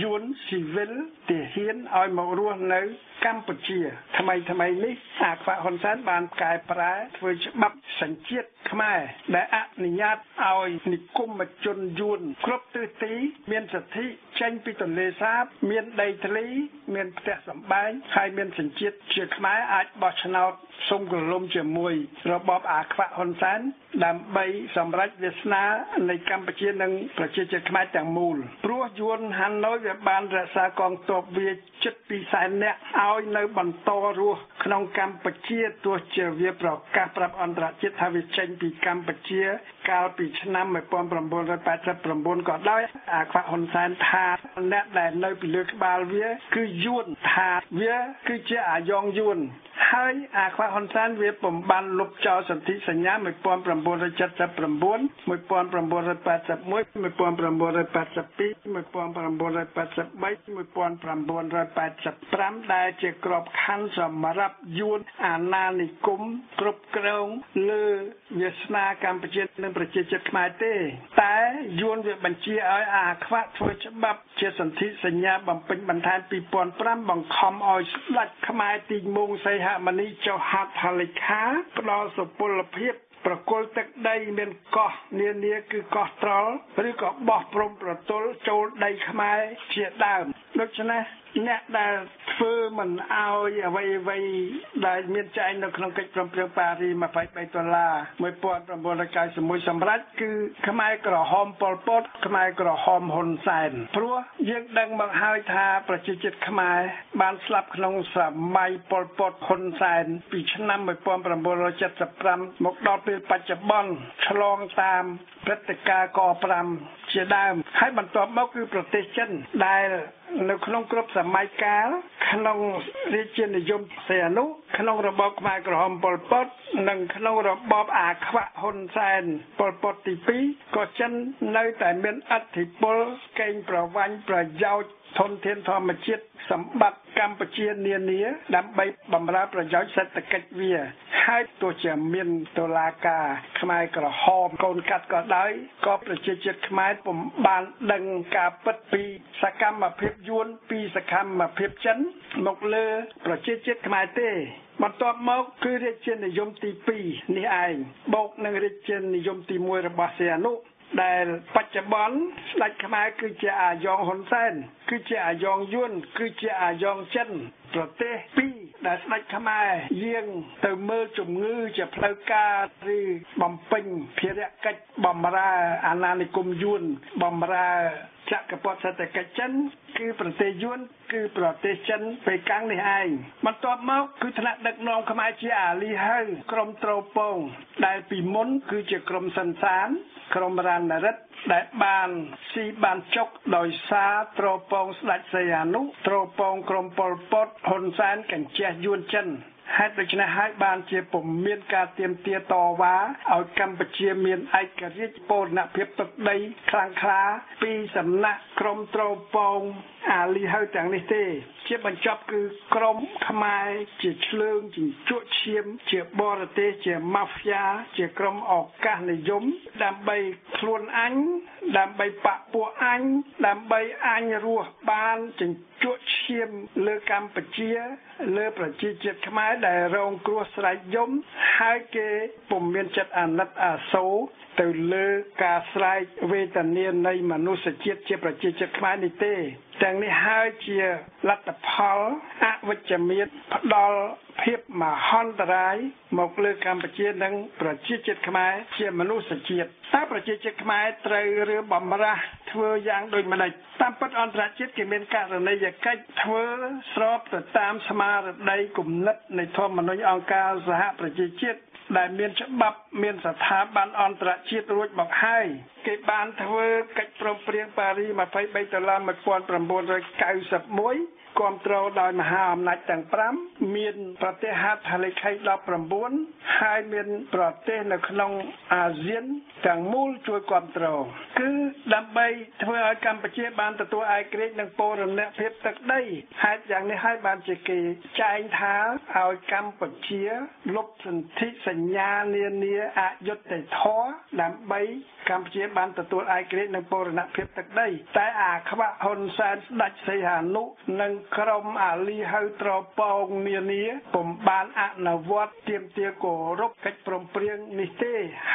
B: យួនស៊ីវិលទាហានឲ្យមករស់នៅ កម្ពុជា ថ្មីថ្មីនេះអាខ្វាក់ហ៊ុនសែនបានកែប្រែធ្វើច្បាប់សញ្ជាតិខ្មែរដែលអនុញ្ញាតឲ្យនិគមជនយួនគ្រប់ទិសទី មានសិទ្ធិចេញពីទន្លេសាប មានដីធ្លី មានផ្ទះសម្បែងហើយមានសញ្ជាតិជាខ្មែរអាចបោះឆ្នោតសុំក្រឡុំជាមួយ របបអាខ្វាក់ហ៊ុនសែនដើម្បីសម្រេចវាសនានៃកម្ពុជានិងប្រជាជាតិខ្មែរទាំងមូលព្រោះយួនហាណូយវាបានរក្សាកងទ័ពវាជិត2សែននាក់ឲ្យនៅបន្តរស់ក្នុងកម្ពុជាទោះជាវាប្រកាសប្រាប់អន្តរជាតិថាវាចេញពីកម្ពុជា កាលពីឆ្នាំ1989ក៏ដោយអាខ្វាក់ហ៊ុនសែនថាអ្នកដែលនៅពីលើក្បាលវា គឺយួនថាវាគឺជាអាយ៉ងយួនហើយអាខ្វាក់ហ៊ុនសែនវាពំបានលុបចោលសន្ធិសញ្ញា1979 1981 1982 1983ដែលជាក្របខ័ណ្ឌសម្រាប់យួនអាណានិគមគ្រប់គ្រងលើវាសនាកម្ពុជានិងប្រជាជាតិខ្មែរទេ តែយួនវាបញ្ជាឲ្យអាខ្វាក់ធ្វើច្បាប់ជាសន្ធិសញ្ញាបំពេញបន្ថែម2005បង្ខំឲ្យស្ដេចខ្មែរទីមងសីហមនីចុះហត្ថលេខាផ្ដល់សុពលភាពប្រគល់ទឹកដីមានកោះនានាគឺកោះត្រល់ឬក៏បោះព្រំប្រទល់ចូលដីខ្មែរជាដើមដូច្នេះ អ្នកដែលធ្វើមិនអោយអ្វីអ្វីដែលមានចែងនៅក្នុងកិច្ចព្រមព្រៀងប៉ារី23ដុល្លារ1991សម្រាប់គឺខ្មែរក្រហមប៉ុលពតខ្មែរក្រហមហ៊ុនសែនព្រោះយើងដឹងមកហើយថាប្រជាជាតិខ្មែរបានស្លាប់ក្នុងសម័យប៉ុលពតហ៊ុនសែនពីឆ្នាំ1975មកដល់ពេលបច្ចុប្បន្នឆ្លងតាមព្រឹត្តិការណ៍ក5ជាដើមហើយបន្ទាប់មកគឺប្រទេសចិនដែលនៅក្នុងគ្រប់សម័យកាលក្នុងរាជានិយមសីហនុក្នុងរបបខ្មែរក្រហមប៉ុលពត និងក្នុងរបបអាខ្វាក់ហ៊ុនសែនប៉ុលពតទី2ក៏ចិននៅតែមានអធិពលកេងប្រវ័ញ្ចប្រយោជន៍ ធនធានធម្មជាតិសម្បត្តិកម្ពុជានានាដើម្បីបម្រើប្រយោជន៍សេដ្ឋកិច្ចវាហើយទោះជាមានតុលាការខ្មែរក្រហមកូនកាត់ក៏ដោយក៏ប្រជាជាតិខ្មែរពុំបានដឹងការពិតពីសកម្មភាពយួនពីសកម្មភាពចិនមកលើប្រជាជាតិខ្មែរទេបន្ទាប់មកគឺរាជានិយមទី2នេះឯងបូកនឹងរាជានិយមទី1របស់សីហនុ ដែលបច្ចុប្បន្នស្ដេចខ្មែរគឺជាអាយ៉ងហ៊ុនសែនគឺជាអាយ៉ងយួនគឺជាអាយ៉ងចិន ប្រទេសពីរដែលស្ដេចខ្មែរយាងទៅមើលជំងឺជាផ្លូវការឬបំពេញភារកិច្ចបំរើអាណានិគមយួនបំរើចក្រពត្តិសេដ្ឋកិច្ចចិនគឺប្រទេសយួនគឺប្រទេសចិនបេកាំងនេះឯងបន្ទាប់មកគឺថ្នាក់ដឹកនាំខ្មែរជាអាលីហៅក្រុមត្រពងដែលពីមុនគឺជាក្រុមសិនសានក្រុមរណរិទ្ធ ដែលបានស៊ីបានចុកដោយសារត្រពងស្ដេចសីហនុត្រពងក្រុមប៉ុលពតហ៊ុនសែនកញ្ជះយួនចិន ហេតុដូច្នេះហើយបានជាពុំមានការទៀមទាតវ៉ាឲ្យកម្ពុជាមានឯករាជ្យបូរណភាពទឹកដី ខ្លាំងក្លា ពីសំណាក់ក្រមត្រពងអាលីហៅទាំងនេះទេ ជាបញ្ចប់គឺក្រមខ្មែរជាឆ្លើងជាជក់ឈាម ជាបរទេសជាម៉ាហ្វ្យាជាក្រមឱកាសនិយម ដើម្បីខ្លួនអញដើម្បីបពពួកអញដើម្បីអញរស់បានចិញ្ចក់ឈាមលើកម្ពុជា លើប្រជាជាតិខ្មែរដែលរងគ្រោះស្រែកយំហើយគេពុំមានចិត្តអាណិតអាសូរ ទៅលើការស្រែកវេទនានៃមនុស្សជាតិជាប្រជាជាតិខ្មែរនេះទេទាំងនេះហើយជាលទ្ធផលអវិជ្ជមានផ្ដល់ភាពមហន្តរាយមកលើកម្ពុជានិងប្រជាជាតិខ្មែរជាមនុស្សជាតិតើប្រជាជាតិខ្មែរត្រូវឬបំរាស់ធ្វើយ៉ាងដូចម្ដេចតាមពិតអន្តរជាតិគេមានករណីយកិច្ចធ្វើស្របទៅតាមស្មារតីគំនិតនៃធម្មនុញ្ញអង្គការសហប្រជាជាតិ ដែលមានច្បាប់មានស្ថាប័នអន្តរជាតិរួចមកហើយ គេបានធ្វើកិច្ចព្រមព្រៀងប៉ារី23ដុល្លារ1991គ្រប់គ្រងដោយមហាអំណាចទាំង5មានប្រទេសហត្ថលេខី19ហើយមានប្រទេសនៅក្នុងអាស៊ានទាំងមូលជួយគ្រប់គ្រងគឺដើម្បីធ្វើឲ្យកម្ពុជាបានទទួលឯករាជ្យនិងពរណភាពទឹកដីហេតុយ៉ាងនេះហើយបានជាគេចែងថាឲ្យកម្ពុជាលុបសន្ធិសញ្ញានានាអយុត្តិធម៌ដើម្បីកម្ពុជាបានទទួលឯករាជ្យនិងបូរណភាពទឹកដី តែអាខ្វាក់ហ៊ុនសែនស្ដេចសីហនុនិងក្រុមអាលីហៅត្រពងនានាពុំបានអនុវត្តទាមទារគោរពកិច្ចព្រមព្រៀងនេះទេ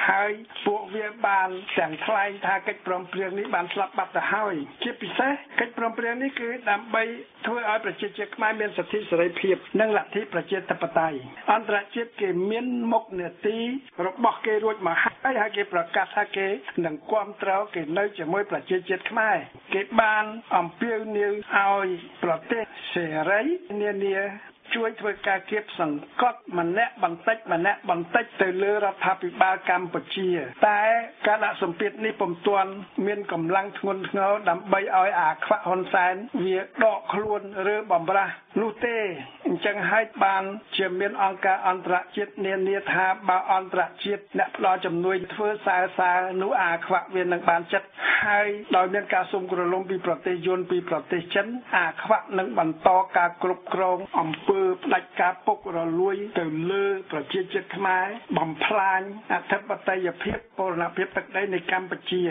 B: ហើយពួកវាបានទាំងថ្លែងថាកិច្ចព្រមព្រៀងនេះបានស្លាប់បាត់ទៅហើយ ជាពិសេសកិច្ចព្រមព្រៀងនេះគឺដើម្បីធ្វើឲ្យប្រជាជាតិខ្មែរមានសិទ្ធិសេរីភាព និងលទ្ធិប្រជាធិបតេយ្យអន្តរជាតិគេមានមុខនេតិរបស់គេរួចមកហើយហើយគេប្រកាសថាគេនិងគ្រប់គ្រងគេនៅជាមួយប្រជាជាតិខ្មែរគេបានអំពាវនាវឲ្យប្រទេសសេរីនានា ជួយធ្វើការគៀបសង្កត់ម្នាក់បន្តិចម្នាក់បន្តិចទៅលើរដ្ឋាភិបាលកម្ពុជា តែការដាក់សម្ពាធនេះពុំទាន់មានកម្លាំងធ្ងន់ធ្ងរដើម្បីឲ្យអាខ្វាក់ហ៊ុនសែនវាដកខ្លួនឬបំរាស់នោះទេអញ្ចឹងហើយបានជាមានអង្គការអន្តរជាតិនានាថាបើអន្តរជាតិអ្នកផ្ដល់ជំនួយធ្វើសើសើនោះអាខ្វាក់វានឹងបានចិត្តហើយដោយមានការសុំក្រឡុំពីប្រទេសយួនពីប្រទេសចិនអាខ្វាក់នឹងបន្តការគ្រប់គ្រងអំពើផ្ដាច់ការពុករលួយទៅលើប្រជាជាតិខ្មែរបំផ្លាញអធិបតេយ្យភាពបូរណភាពទឹកដីនៃកម្ពុជា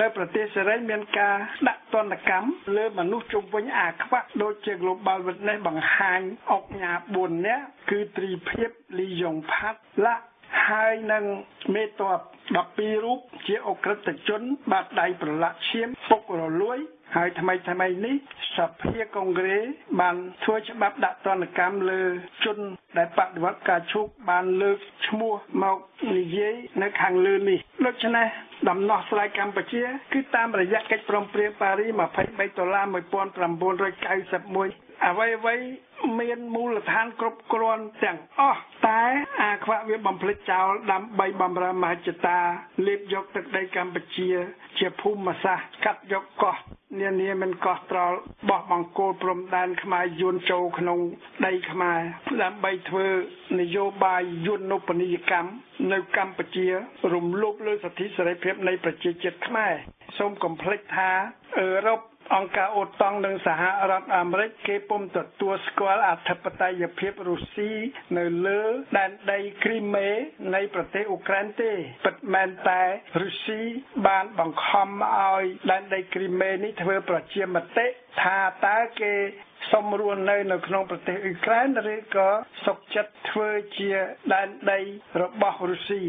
B: នៅប្រទេសសេរីមានការដាក់ទណ្ឌកម្មលើមនុស្សជុំវិញអាខ្វាក់ដូចជា Global Witness បង្ហាញអុកញ៉ា4នាក់គឺត្រីភិបលីយ៉ុងផាត់ឡាហើយនឹងមេតប12រូបជាអក្រិតជន បាត់ដៃប្រឡាក់ឈាមពុករលួយ ហើយថ្មីថ្មីនេះសភាកុងក្រេបានធ្វើច្បាប់ដាក់ទណ្ឌកម្មលើជនដែលបដិវត្តការឈូកបានលើកឈ្មោះមកនិយាយនៅខាងលើនេះដូច្នេះដំណោះស្រាយកម្ពុជា គឺតាមរយៈកិច្ចព្រមព្រៀងប៉ារី23ដុល្លារ1991 អ្វីអ្វីមានមូលដ្ឋានគ្រប់គ្រាន់ទាំងអស់តែអាខ្វាក់វាបំភ្លេចចោលដើម្បីបំរើមហិច្ឆតាលេបយកទឹកដីកម្ពុជា ជាភូមិសាស្ត្រកាត់យកកោះនានាមិនកោះត្រល់បោះបង្គោលព្រំដែនខ្មែរយួនចូលក្នុងដីខ្មែរដើម្បីធ្វើនយោបាយយួននុបនីយកម្មនៅកម្ពុជា រំលោភលើសិទ្ធិសេរីភាពនៃប្រជាជាតិខ្មែរសូមកុំភ្លេចថាអឺរ៉ុប អង្គការអូតង់និងសហរដ្ឋអាមេរិកគេពុំទទួលស្គាល់អធិបតេយ្យភាពរុស្ស៊ីនៅលើដែនដីគ្រីមេនៃប្រទេសអ៊ុក្រែនទេពិតមែនតែរុស្ស៊ីបានបង្ខំឲ្យដែនដីគ្រីមេនេះធ្វើប្រជាមតិថាតើគេសុំរស់នៅនៅក្នុងប្រទេសអ៊ុក្រែនឬក៏សុខចិត្តធ្វើជាដែនដីរបស់រុស្ស៊ី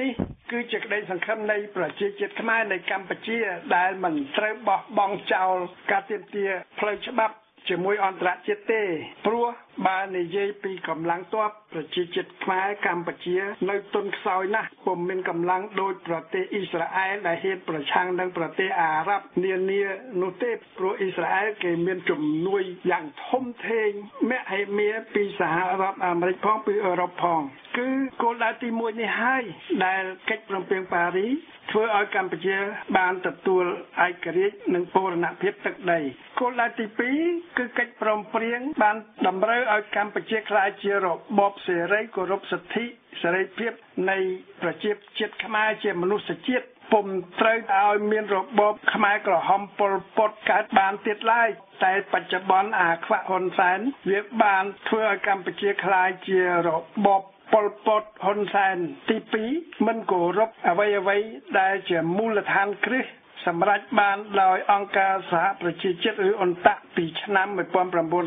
B: នេះគឺជាក្តីសង្ឃឹមនៃប្រជាជាតិខ្មែរនៃកម្ពុជា ដែលមិនត្រូវបោះបង់ចោលការទាមទារផ្លូវច្បាប់ជាមួយអន្តរជាតិទេព្រោះ បើនិយាយពីកម្លាំងទ័ពប្រជាជាតិខ្មែរកម្ពុជានៅទុនខ្សោយណាស់ពុំមានកម្លាំងដូចប្រទេសអ៊ីស្រាអែលដែលហ៊ានប្រឆាំងនឹងប្រទេសអារ៉ាប់នានានោះទេព្រោះអ៊ីស្រាអែលគេមានជំនួយយ៉ាងធំធេងមហិមាពីសហរដ្ឋអាមេរិកផងពីអឺរ៉ុបផងគឺគោលដៅទី1នេះហើយដែលកិច្ចព្រមព្រៀងប៉ារីធ្វើឲ្យកម្ពុជាបានទទួលឯករាជ្យនិងបូរណភាពទឹកដីគោលដៅទី2គឺកិច្ចព្រមព្រៀងបានតម្រូវឲ្យកម្ពុជាក្លាយជារបបសេរីគោរពសិទ្ធិសេរីភាពនៃប្រជាជាតិខ្មែរជាមនុស្សជាតិពុំត្រូវឲ្យមានរបបខ្មែរក្រហមប៉ុលពតកើតបានទៀតឡើយតែបច្ចុប្បន្នអាខ្វាក់ហ៊ុនសែនវាបានធ្វើឲ្យកម្ពុជាក្លាយជារបបប៉ុលពតហ៊ុនសែនទី2មិនគោរពអ្វីអ្វីដែលជាមូលដ្ឋានគ្រឹះ សម្រេចបានដោយអង្គការសហប្រជាជាតិឬអន្តៈពីឆ្នាំ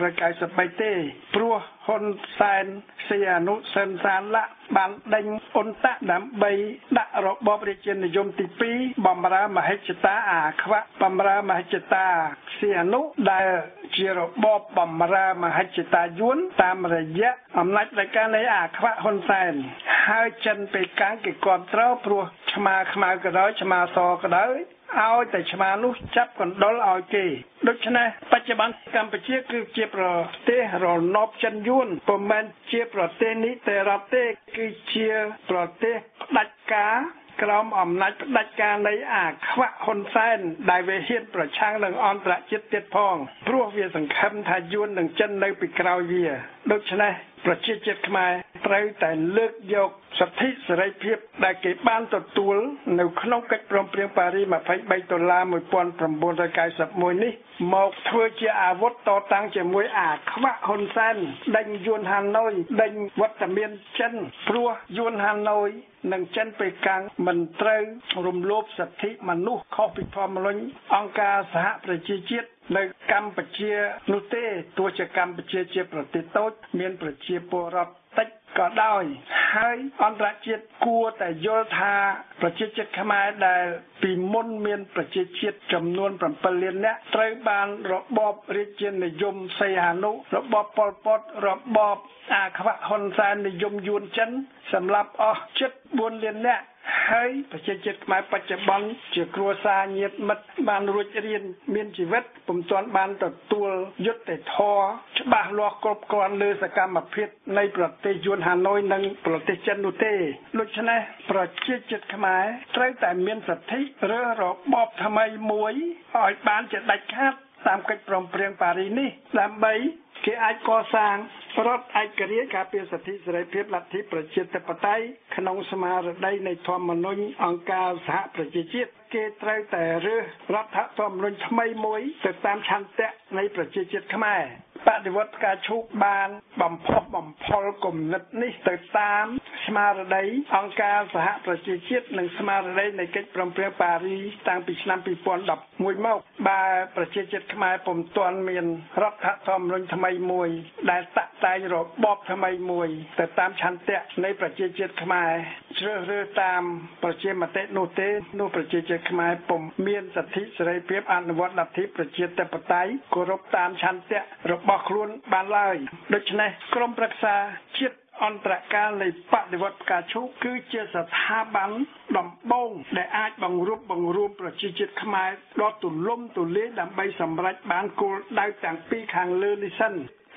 B: 1993ទេព្រោះហ៊ុនសែនសីអនុសិនសានឡាបានដេញអន្តៈដើម្បីដាក់របបរាជានិយមទី2បំរើមហិច្ឆតាអាខ្វៈបំរើមហិច្ឆតាសីអនុដែលជារបបបំរើមហិច្ឆតាយួនតាមរយៈអំណាចនៃការនៃអាខ្វៈហ៊ុនសែនហើយចិនពេលកាំងគេគ្រប់គ្រងព្រោះឆ្មាខ្មៅក៏ដោយឆ្មាសក៏ដោយ ឲ្យតែឆ្មានោះចាប់កណ្ដុលឲ្យគេដូច្នេះបច្ចុប្បន្នកម្ពុជាគឺជាប្រទេសរណបចិនយួនពុំមែនជាប្រទេសនេះតែរដ្ឋទេគឺជាប្រទេសផ្ដាច់ការក្រោមអំណាចផ្ដាច់ការនៃអាខ្វៈហ៊ុនសែនដែលវាហ៊ានប្រឆាំងនឹងអន្តរជាតិទៀតផងព្រោះវាសង្ឃឹមថាយួននិងចិននៅពីក្រោយវាដូច្នេះប្រជាជាតិខ្មែរត្រូវតែលើកយកសិទ្ធិសេរីភាពដែលគេបានទទួលនៅក្នុងកិច្ចព្រមព្រៀងប៉ារី23ដុល្លារ1991នេះមកធ្វើជាអាវុធតតាំងជាមួយអាខ្វាក់ហ៊ុនសែនដេញយួនហាណូយដេញវត្តមានចិនព្រោះយួនហាណូយនិងចិនពេកាំងមិនត្រូវរំលោភសិទ្ធិមនុស្សខុសពីធម្មនុញ្ញអង្គការសហប្រជាជាតិនៅកម្ពុជានោះទេទោះជាកម្ពុជាជាប្រទេសតូច មានប្រជាពលរដ្ឋតិចក៏ដោយហើយអន្តរជាតិគួរតែយល់ថាប្រជាជាតិខ្មែរដែលពីមុនមានប្រជាជាតិចំនួន7លាននាក់ត្រូវបានរបបរាជានិយមសីហនុរបបប៉ុលពតរបបអាខ្វាក់ហ៊ុនសែននិយមយួនចិនសម្រាប់អស់ជិត4លាននាក់ ហើយប្រជាជាតិខ្មែរបច្ចុប្បន្នជាគ្រួសារញាតិមិត្តបានរួចរៀនមានជីវិតពុំទាន់បានទទួលយុត្តិធម៌ច្បាស់លាស់គ្រប់គ្រាន់លើសកម្មភាពនៃប្រទេសយួនហាណូយនិងប្រទេសចិននោះទេដូច្នេះប្រជាជាតិខ្មែរត្រូវតែមានសិទ្ធិរើសរបបថ្មីមួយឲ្យបានជាដាច់ខាត តាមកិច្ចព្រមព្រៀងប៉ារីសនេះដើម្បីគេអាចកសាងរដ្ឋឯករាជ្យការពារសិទ្ធិសេរីភាពលទ្ធិប្រជាធិបតេយ្យក្នុងស្មារតីនៃធម្មនុញ្ញអង្គការសហប្រជាជាតិគេត្រូវតែរើសរដ្ឋធម្មនុញ្ញថ្មីមួយទៅតាមឆន្ទៈនៃប្រជាជាតិខ្មែរ បដិវត្តផ្កាឈូកបាន បំផុសបំផុលគំនិតនេះទៅតាមស្មារតីអង្គការសហប្រជាជាតិនិងស្មារតីនៃកិច្ចព្រមព្រៀងប៉ារីសតាំងពីឆ្នាំ2011មកបើប្រជាជាតិខ្មែរពុំទាន់មានរដ្ឋធម្មនុញ្ញថ្មីមួយ ដែលតាក់តែងរបបថ្មីមួយទៅតាមឆន្ទៈនៃប្រជាជាតិខ្មែរជ្រើសរើសតាមប្រជាមតិនោះទេនោះប្រជាជាតិខ្មែរពុំមានសិទ្ធិសេរីភាពអនុវត្តលទ្ធិប្រជាធិបតេយ្យគោរពតាមឆន្ទៈរបស់ខ្លួនបានឡើយដូច្នេះក្រមប្រឹក្សាជាតិអន្តរកាលនៃបដិវត្តផ្កាឈូកគឺជាស្ថាប័នដំបូងដែលអាចបង្រួបបង្រួមប្រជាជាតិខ្មែរដ៏ទូលំទូលាយដើម្បីសម្រេចបានគោលដៅទាំងពីរខាងលើនេះសិន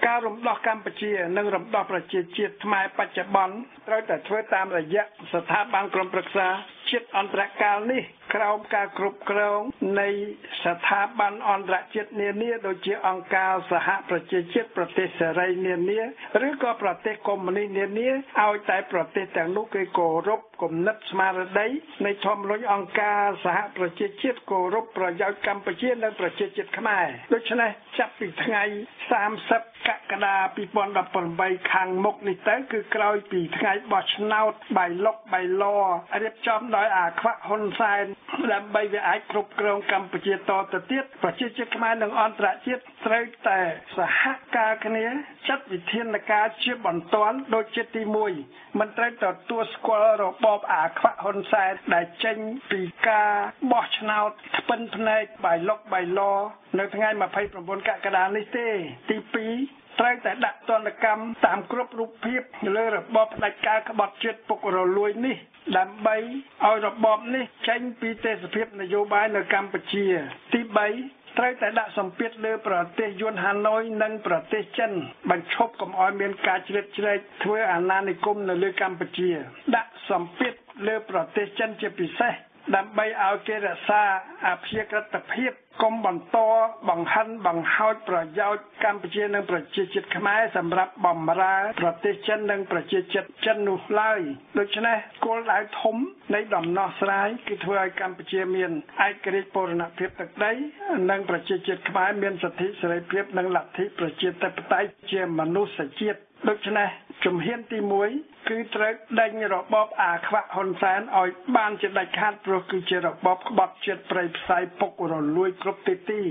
B: ការរំដោះកម្ពុជានិងរំដោះប្រជាជាតិខ្មែរបច្ចុប្បន្នត្រូវតែធ្វើតាមរយៈស្ថាប័នក្រមប្រឹក្សាជាតិអន្តរកាលនេះក្រោមការគ្រប់គ្រងនៃស្ថាប័នអន្តរជាតិនានាដូចជាអង្គការសហប្រជាជាតិប្រទេសសេរីនានាឬក៏ប្រទេសកុម្មុយនីសនានាឲ្យតែប្រទេសទាំងនោះគេគោរពគំនិតស្មារតីនៃធម្មនុញ្ញអង្គការសហប្រជាជាតិគោរពប្រយោជន៍កម្ពុជានិងប្រជាជាតិខ្មែរដូច្នេះចាប់ពីថ្ងៃ30កក្កដា2018ខាងមុខនេះទៅគឺក្រោយពីថ្ងៃបោះឆ្នោតបៃលុកបៃលរៀបចំដោយអាខ្វាក់ហ៊ុនសែនដើម្បីវាអាចគ្រប់គ្រងកម្ពុជាតទៅទៀតប្រជាជាតិខ្មែរនិងអន្តរជាតិត្រូវតែសហការគ្នាចាត់វិធានការជាបន្ទាន់ដូចជាទី1មិនត្រូវទទួលស្គាល់របបអាខ្វាក់ហ៊ុនសែនដែលចេញពីការបោះឆ្នោតថ្ពិនភ្នែកបៃលុកបៃលនៅថ្ងៃ29កក្កដានេះទេទី2 ត្រូវតែដាក់ទណ្ឌកម្មតាមគ្រប់រូបភាពលើរបបផ្ដាច់ការក្បត់ជាតិពុករលួយនេះ ដើម្បីឲ្យរបបនេះចេញពីទេសភាពនយោបាយនៅកម្ពុជា ទី3ត្រូវតែដាក់សម្ពាធលើប្រទេសយួនហាណូយនិងប្រទេសចិនបញ្ឈប់កុំឲ្យមានការជ្រៀតជ្រែកធ្វើអាណានិគមនៅលើកម្ពុជា ដាក់សម្ពាធលើប្រទេសចិនជាពិសេស ដើម្បីឲ្យគេរក្សាអភិក្រិតភាពកុំបន្តបង្ហិនបង្ហោចប្រយោជន៍កម្ពុជានិងប្រជាជាតិខ្មែរសម្រាប់បំរើប្រទេសចិននិងប្រជាជាតិចិននោះឡើយដូច្នេះគោលដៅធំនៃដំណោះស្រាយគឺធ្វើឲ្យកម្ពុជាមានឯករាជ្យបូរណភាពទឹកដីនិងប្រជាជាតិខ្មែរមានសិទ្ធិសេរីភាពនិងលទ្ធិប្រជាធិបតេយ្យជាមនុស្សជាតិដូច្នេះជំហានទី1គឺត្រូវដេញរបបអាខ្វាក់ហ៊ុនសែនឲ្យបានជាដាច់ខាតព្រោះគឺជារបបក្បត់ជាតិប្រៃផ្សាយពុករលួយគ្រប់ទីទី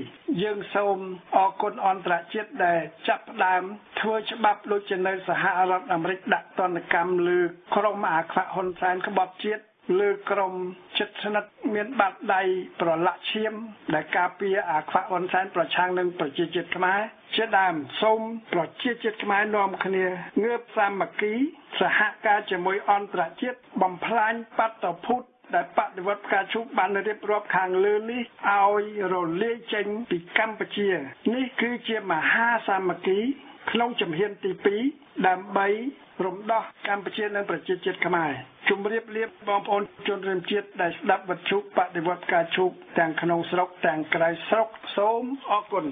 B: យើងសូមអរគុណអន្តរជាតិដែលចាប់ផ្ដើមធ្វើច្បាប់ដូចជានៅសហរដ្ឋអាមេរិកដាក់ទណ្ឌកម្មលើក្រុមអាខ្វាក់ហ៊ុនសែនក្បត់ជាតិ លើក្រុមចិត្តស្និទ្ធមានបាត់ដៃប្រឡាក់ឈាម ដែលការពារអាខ្វាក់អ៊ុនសែនប្រឆាំងនឹងប្រជាជាតិខ្មែរជាដើមសូមប្រជាជាតិខ្មែរនាំគ្នាងើបសាមគ្គី សហការជាមួយអន្តរជាតិបំផ្លាញបាតុភូតដែលបដិវត្តផ្កាឈូកបានរៀបរាប់ខាងលើនេះឲ្យរលាយចេញពីកម្ពុជា នេះគឺជាមហាសាមគ្គី ក្នុងជំហានទី2ដើម្បី រំដោះកម្ពុជានិងប្រជាជាតិខ្មែរជម្រាបលាបងប្អូនជនរួមជាតិដែលស្ដាប់វិទ្យុបដិវត្តការជូកទាំងក្នុងស្រុកទាំងក្រៅស្រុកសូមអរគុណ